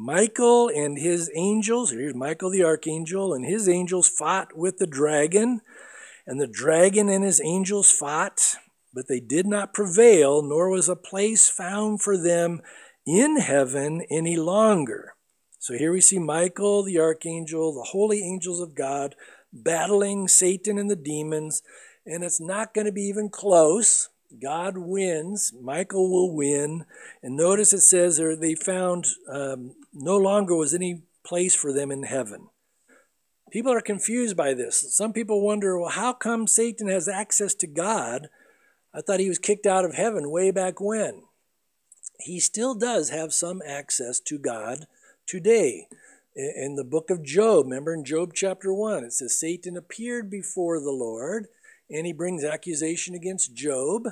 Michael and his angels, here's Michael the archangel, and his angels fought with the dragon. And the dragon and his angels fought, but they did not prevail, nor was a place found for them in heaven any longer. So here we see Michael, the archangel, the holy angels of God, battling Satan and the demons, and it's not going to be even close. God wins. Michael will win. And notice it says there they found um, no longer was any place for them in heaven. People are confused by this. Some people wonder, well, how come Satan has access to God? I thought he was kicked out of heaven way back when he still does have some access to God today. In the book of Job, remember in Job chapter 1, it says Satan appeared before the Lord and he brings accusation against Job.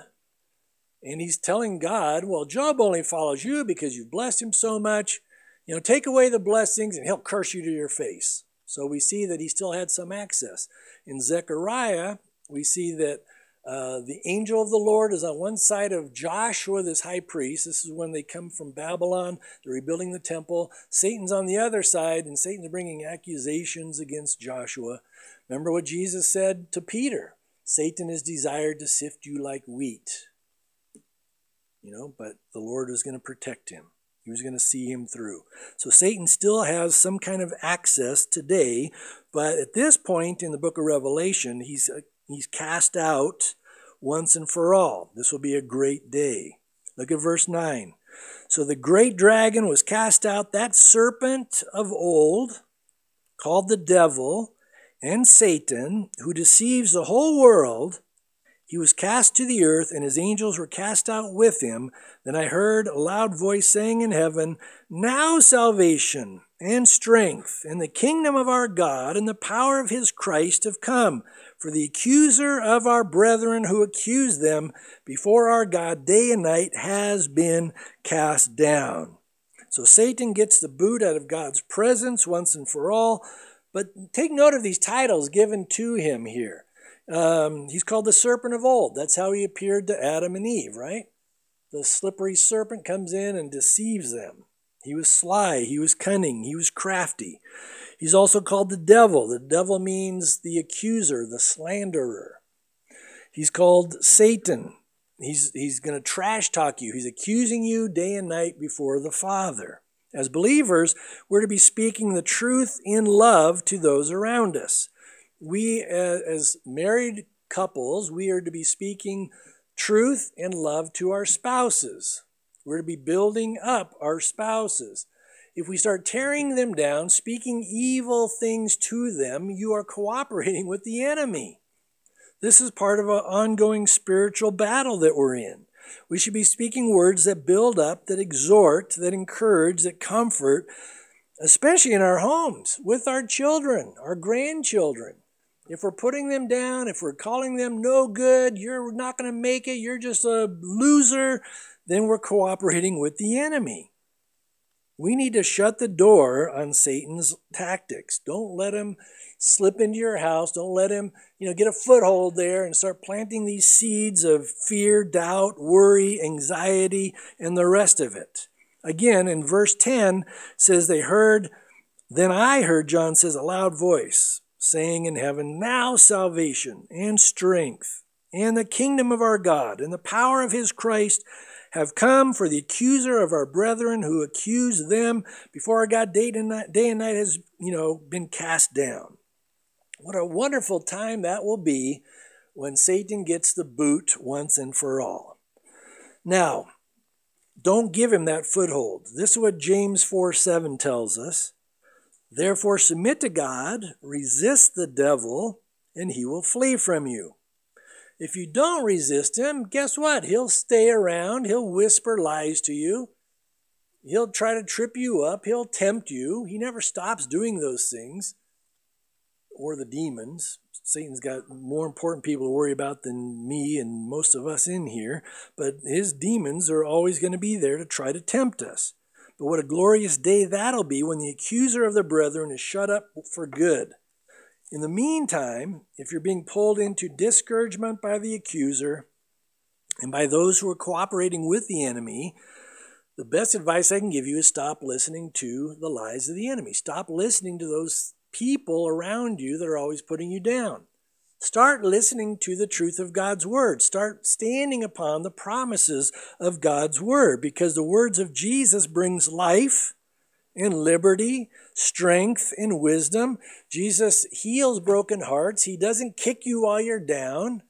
And he's telling God, well, Job only follows you because you've blessed him so much. You know, take away the blessings and he'll curse you to your face. So we see that he still had some access. In Zechariah, we see that uh, the angel of the Lord is on one side of Joshua, this high priest. This is when they come from Babylon. They're rebuilding the temple. Satan's on the other side, and Satan's bringing accusations against Joshua. Remember what Jesus said to Peter Satan is desired to sift you like wheat. You know, but the Lord is going to protect him. He was going to see him through. So Satan still has some kind of access today, but at this point in the book of Revelation, he's uh, he's cast out once and for all. This will be a great day. Look at verse 9. So the great dragon was cast out, that serpent of old, called the devil and Satan, who deceives the whole world. He was cast to the earth, and his angels were cast out with him. Then I heard a loud voice saying in heaven, Now salvation and strength and the kingdom of our God and the power of his Christ have come. For the accuser of our brethren who accused them before our God day and night has been cast down. So Satan gets the boot out of God's presence once and for all. But take note of these titles given to him here. Um, he's called the serpent of old. That's how he appeared to Adam and Eve, right? The slippery serpent comes in and deceives them. He was sly, he was cunning, he was crafty. He's also called the devil. The devil means the accuser, the slanderer. He's called Satan. He's, he's going to trash talk you. He's accusing you day and night before the Father. As believers, we're to be speaking the truth in love to those around us we uh, as married couples, we are to be speaking truth and love to our spouses. We're to be building up our spouses. If we start tearing them down, speaking evil things to them, you are cooperating with the enemy. This is part of an ongoing spiritual battle that we're in. We should be speaking words that build up, that exhort, that encourage, that comfort, especially in our homes, with our children, our grandchildren. If we're putting them down, if we're calling them no good, you're not going to make it, you're just a loser, then we're cooperating with the enemy. We need to shut the door on Satan's tactics. Don't let him slip into your house. Don't let him, you know, get a foothold there and start planting these seeds of fear, doubt, worry, anxiety, and the rest of it. Again, in verse 10 says they heard, then I heard, John says, a loud voice saying in heaven, Now salvation and strength and the kingdom of our God and the power of his Christ have come for the accuser of our brethren who accuse them before our God day and night, day and night has, you know, been cast down. What a wonderful time that will be when Satan gets the boot once and for all. Now, don't give him that foothold. This is what James 4 7 tells us. Therefore, submit to God, resist the devil, and he will flee from you. If you don't resist him, guess what? He'll stay around, he'll whisper lies to you, he'll try to trip you up, he'll tempt you. He never stops doing those things. Or the demons. Satan's got more important people to worry about than me and most of us in here, but his demons are always going to be there to try to tempt us. But what a glorious day that'll be when the accuser of the brethren is shut up for good. In the meantime, if you're being pulled into discouragement by the accuser and by those who are cooperating with the enemy, the best advice I can give you is stop listening to the lies of the enemy. Stop listening to those people around you that are always putting you down. Start listening to the truth of God's word. Start standing upon the promises of God's word because the words of Jesus brings life and liberty, strength and wisdom. Jesus heals broken hearts. He doesn't kick you while you're down.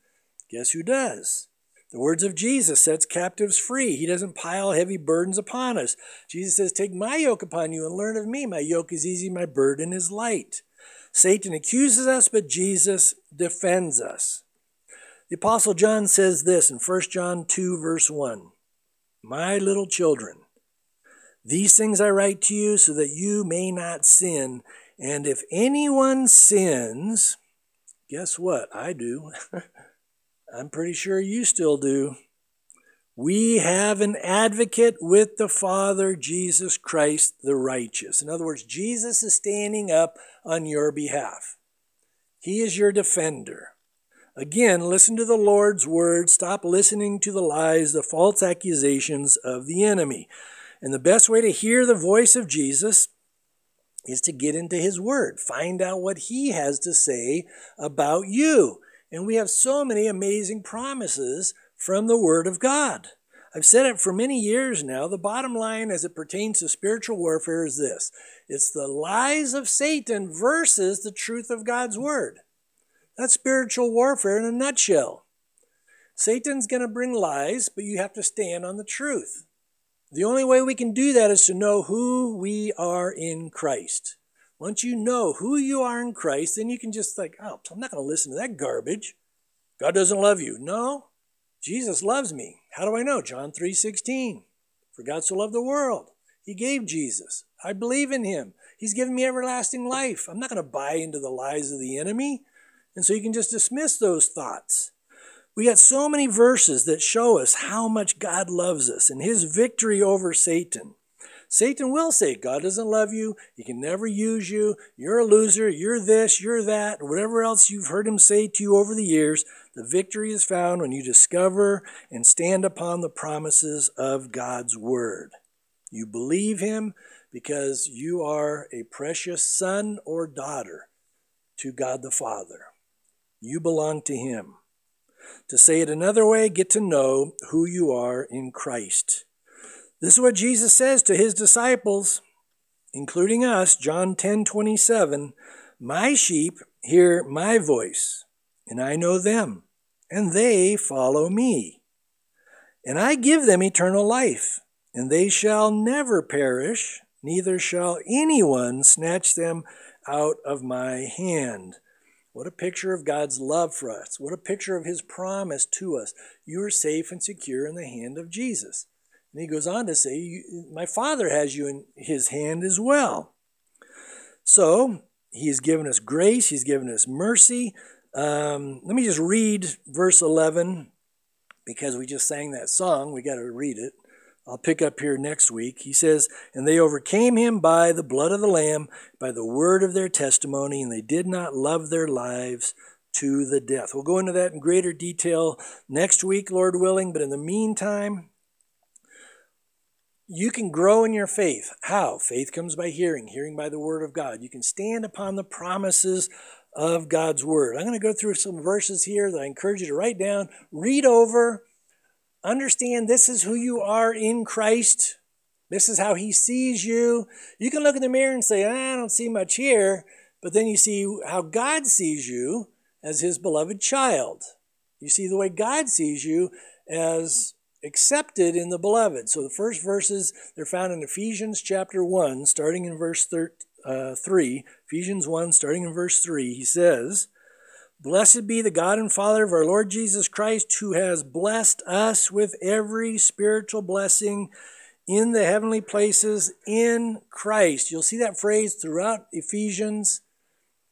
Guess who does? The words of Jesus sets captives free. He doesn't pile heavy burdens upon us. Jesus says, Take my yoke upon you and learn of me. My yoke is easy, my burden is light. Satan accuses us, but Jesus defends us. The Apostle John says this in 1 John 2, verse 1 My little children, these things I write to you so that you may not sin. And if anyone sins, guess what? I do. I'm pretty sure you still do. We have an advocate with the Father, Jesus Christ the righteous. In other words, Jesus is standing up on your behalf. He is your defender. Again, listen to the Lord's word. Stop listening to the lies, the false accusations of the enemy. And the best way to hear the voice of Jesus is to get into his word. Find out what he has to say about you. And we have so many amazing promises from the Word of God. I've said it for many years now. The bottom line as it pertains to spiritual warfare is this it's the lies of Satan versus the truth of God's Word. That's spiritual warfare in a nutshell. Satan's going to bring lies, but you have to stand on the truth. The only way we can do that is to know who we are in Christ. Once you know who you are in Christ, then you can just like, oh, I'm not going to listen to that garbage. God doesn't love you. No, Jesus loves me. How do I know? John 3:16. For God so loved the world. He gave Jesus. I believe in him. He's given me everlasting life. I'm not going to buy into the lies of the enemy. And so you can just dismiss those thoughts. We got so many verses that show us how much God loves us and his victory over Satan. Satan will say, God doesn't love you. He can never use you. You're a loser. You're this. You're that. Whatever else you've heard him say to you over the years, the victory is found when you discover and stand upon the promises of God's word. You believe him because you are a precious son or daughter to God the Father. You belong to him. To say it another way, get to know who you are in Christ. This is what Jesus says to his disciples, including us, John 10 27. My sheep hear my voice, and I know them, and they follow me. And I give them eternal life, and they shall never perish, neither shall anyone snatch them out of my hand. What a picture of God's love for us. What a picture of his promise to us. You are safe and secure in the hand of Jesus. And he goes on to say, My Father has you in his hand as well. So, he has given us grace, he's given us mercy. Um, let me just read verse 11 because we just sang that song. We got to read it. I'll pick up here next week. He says, And they overcame him by the blood of the Lamb, by the word of their testimony, and they did not love their lives to the death. We'll go into that in greater detail next week, Lord willing, but in the meantime, you can grow in your faith. How? Faith comes by hearing, hearing by the word of God. You can stand upon the promises of God's word. I'm going to go through some verses here that I encourage you to write down, read over, understand this is who you are in Christ. This is how he sees you. You can look in the mirror and say, I don't see much here, but then you see how God sees you as his beloved child. You see the way God sees you as accepted in the beloved. So the first verses, they're found in Ephesians chapter 1, starting in verse thir- uh, 3. Ephesians 1, starting in verse 3, he says, Blessed be the God and Father of our Lord Jesus Christ, who has blessed us with every spiritual blessing in the heavenly places in Christ. You'll see that phrase throughout Ephesians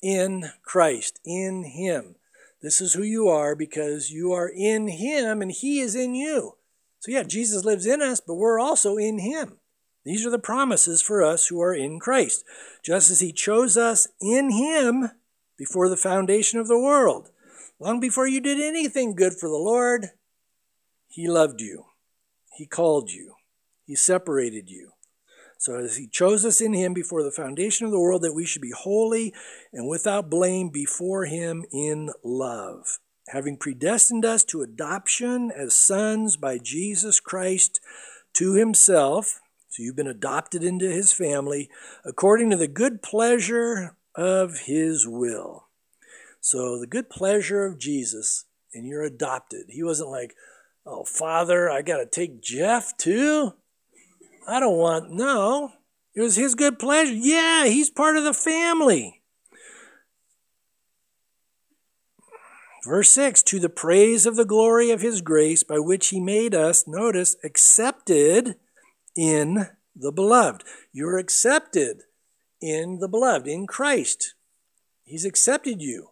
in Christ, in Him. This is who you are because you are in Him and He is in you. So, yeah, Jesus lives in us, but we're also in Him. These are the promises for us who are in Christ. Just as He chose us in Him before the foundation of the world, long before you did anything good for the Lord, He loved you. He called you. He separated you. So, as He chose us in Him before the foundation of the world, that we should be holy and without blame before Him in love having predestined us to adoption as sons by Jesus Christ to himself. So you've been adopted into his family according to the good pleasure of his will. So the good pleasure of Jesus, and you're adopted. He wasn't like, oh, Father, I got to take Jeff too. I don't want, no. It was his good pleasure. Yeah, he's part of the family. Verse 6 To the praise of the glory of his grace, by which he made us, notice, accepted in the beloved. You're accepted in the beloved, in Christ. He's accepted you.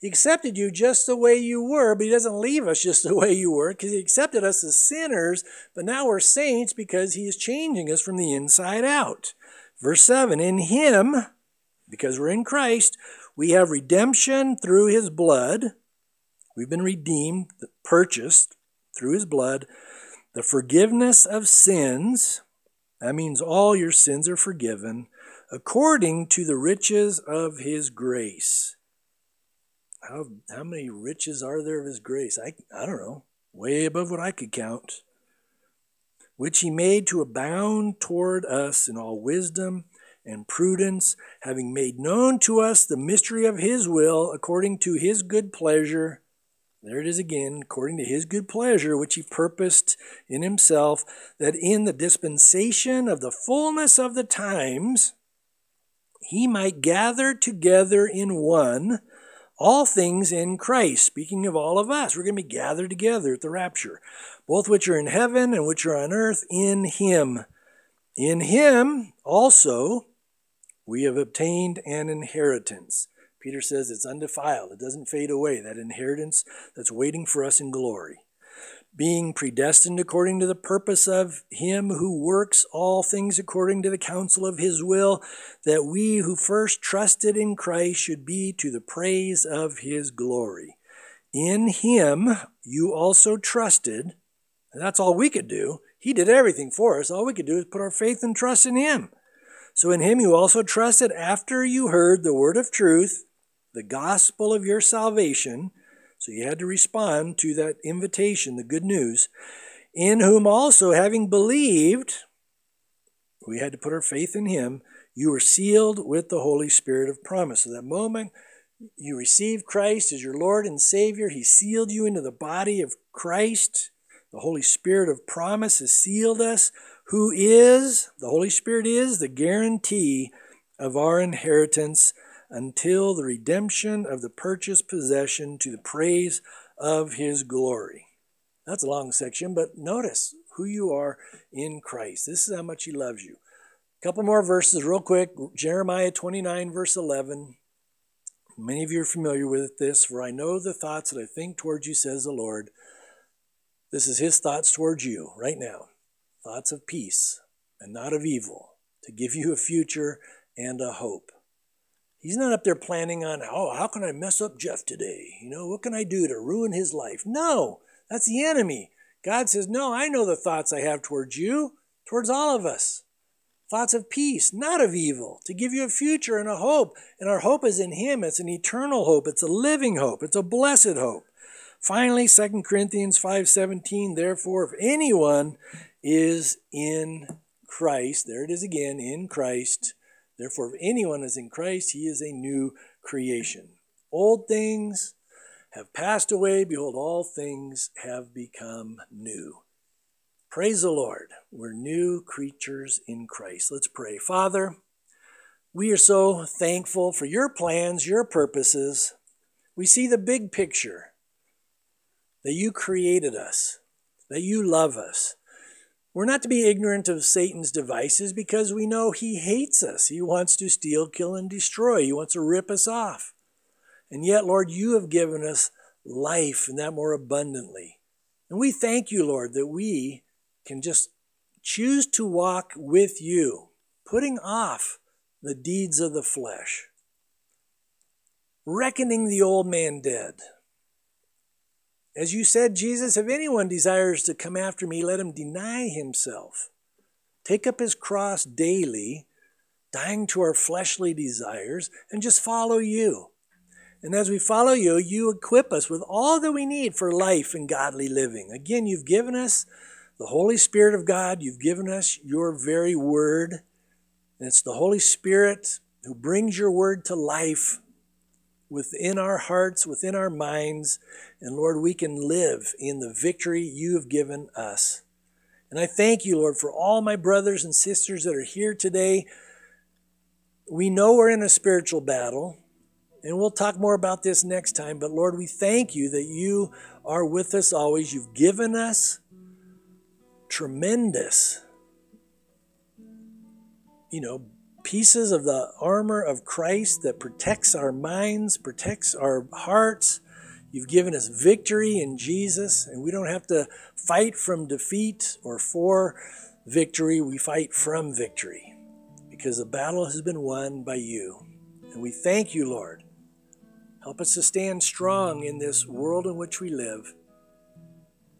He accepted you just the way you were, but he doesn't leave us just the way you were because he accepted us as sinners, but now we're saints because he is changing us from the inside out. Verse 7 In him, because we're in Christ, we have redemption through his blood We've been redeemed, purchased through his blood, the forgiveness of sins. That means all your sins are forgiven according to the riches of his grace. How, how many riches are there of his grace? I, I don't know. Way above what I could count. Which he made to abound toward us in all wisdom and prudence, having made known to us the mystery of his will according to his good pleasure there it is again, according to his good pleasure, which he purposed in himself, that in the dispensation of the fullness of the times he might gather together in one all things in Christ. Speaking of all of us, we're going to be gathered together at the rapture, both which are in heaven and which are on earth in him. In him also we have obtained an inheritance. Peter says it's undefiled, it doesn't fade away, that inheritance that's waiting for us in glory being predestined according to the purpose of him who works all things according to the counsel of his will, that we who first trusted in Christ should be to the praise of his glory. In him you also trusted, and that's all we could do. He did everything for us. All we could do is put our faith and trust in him. So in him you also trusted after you heard the word of truth, the gospel of your salvation so you had to respond to that invitation, the good news, in whom also, having believed, we had to put our faith in him, you were sealed with the Holy Spirit of promise. So that moment you received Christ as your Lord and Savior, he sealed you into the body of Christ. The Holy Spirit of promise has sealed us, who is, the Holy Spirit is the guarantee of our inheritance until the redemption of the purchased possession to the praise of his glory. That's a long section, but notice who you are in Christ. This is how much he loves you. A couple more verses, real quick. Jeremiah 29, verse 11. Many of you are familiar with this. For I know the thoughts that I think towards you, says the Lord. This is his thoughts towards you right now thoughts of peace and not of evil, to give you a future and a hope. He's not up there planning on, oh, how can I mess up Jeff today? You know, what can I do to ruin his life? No, that's the enemy. God says, no, I know the thoughts I have towards you, towards all of us. Thoughts of peace, not of evil, to give you a future and a hope. And our hope is in Him. It's an eternal hope. It's a living hope. It's a blessed hope. Finally, 2 Corinthians 5.17, therefore, if anyone is in Christ, there it is again, in Christ, Therefore, if anyone is in Christ, he is a new creation. Old things have passed away. Behold, all things have become new. Praise the Lord. We're new creatures in Christ. Let's pray. Father, we are so thankful for your plans, your purposes. We see the big picture that you created us, that you love us, we're not to be ignorant of Satan's devices because we know he hates us. He wants to steal, kill, and destroy. He wants to rip us off. And yet, Lord, you have given us life and that more abundantly. And we thank you, Lord, that we can just choose to walk with you, putting off the deeds of the flesh, reckoning the old man dead as you said, Jesus, if anyone desires to come after me, let him deny himself, take up his cross daily, dying to our fleshly desires, and just follow you. And as we follow you, you equip us with all that we need for life and godly living. Again, you've given us the Holy Spirit of God, you've given us your very word. And it's the Holy Spirit who brings your word to life within our hearts, within our minds. And Lord, we can live in the victory you have given us. And I thank you, Lord, for all my brothers and sisters that are here today. We know we're in a spiritual battle, and we'll talk more about this next time. But Lord, we thank you that you are with us always. You've given us tremendous, you know, pieces of the armor of Christ that protects our minds, protects our hearts. You've given us victory in Jesus, and we don't have to fight from defeat or for victory. We fight from victory because the battle has been won by you. And we thank you, Lord. Help us to stand strong in this world in which we live.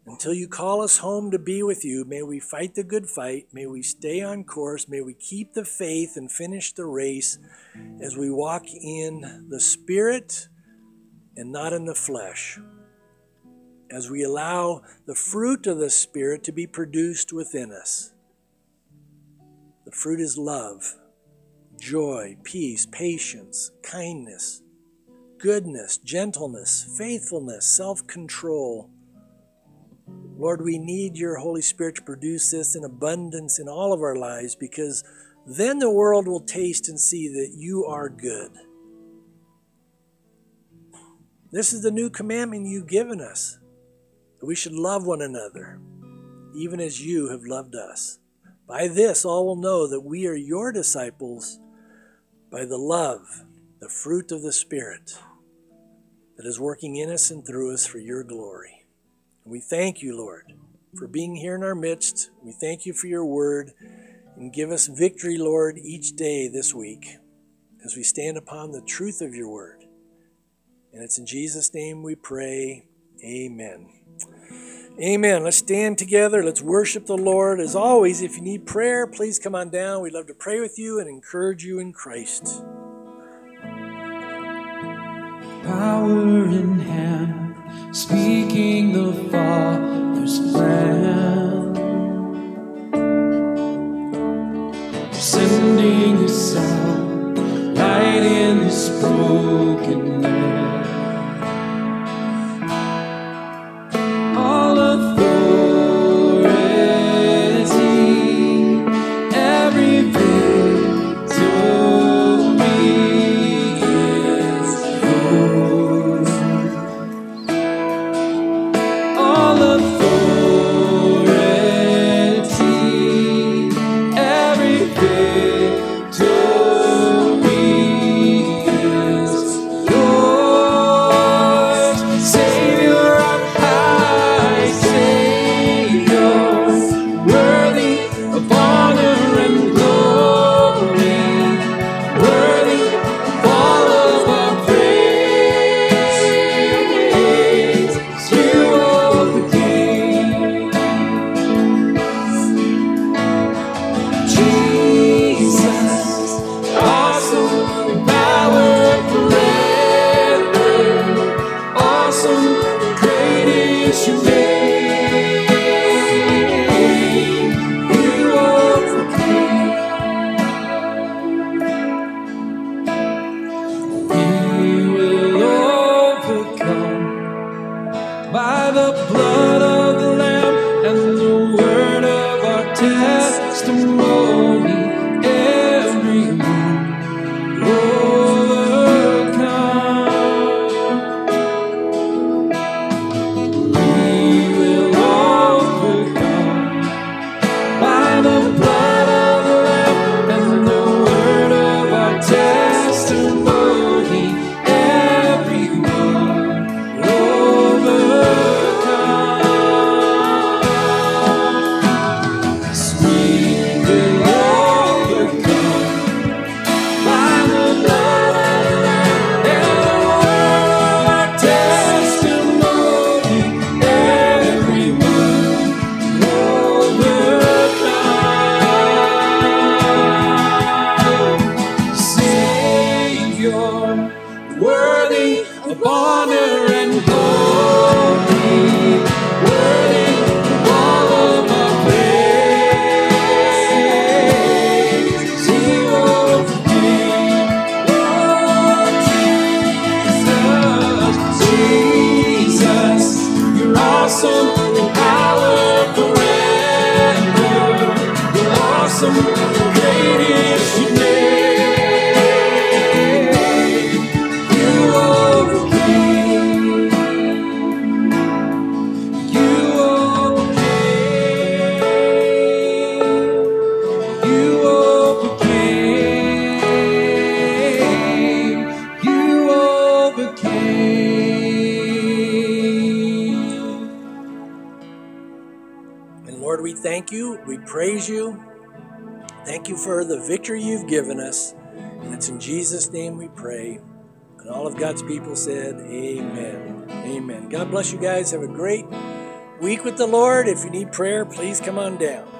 Until you call us home to be with you, may we fight the good fight. May we stay on course. May we keep the faith and finish the race as we walk in the Spirit and not in the flesh. As we allow the fruit of the Spirit to be produced within us. The fruit is love, joy, peace, patience, kindness, goodness, gentleness, faithfulness, self control. Lord, we need your Holy Spirit to produce this in abundance in all of our lives because then the world will taste and see that you are good. This is the new commandment you've given us that we should love one another, even as you have loved us. By this, all will know that we are your disciples by the love, the fruit of the Spirit that is working in us and through us for your glory. And we thank you, Lord, for being here in our midst. We thank you for your word. And give us victory, Lord, each day this week as we stand upon the truth of your word. And it's in Jesus' name we pray. Amen. Amen. Let's stand together. Let's worship the Lord. As always, if you need prayer, please come on down. We'd love to pray with you and encourage you in Christ. power in hand, speaking the Father's plan. Sending us out, light in this broken land. Bless you guys. Have a great week with the Lord. If you need prayer, please come on down.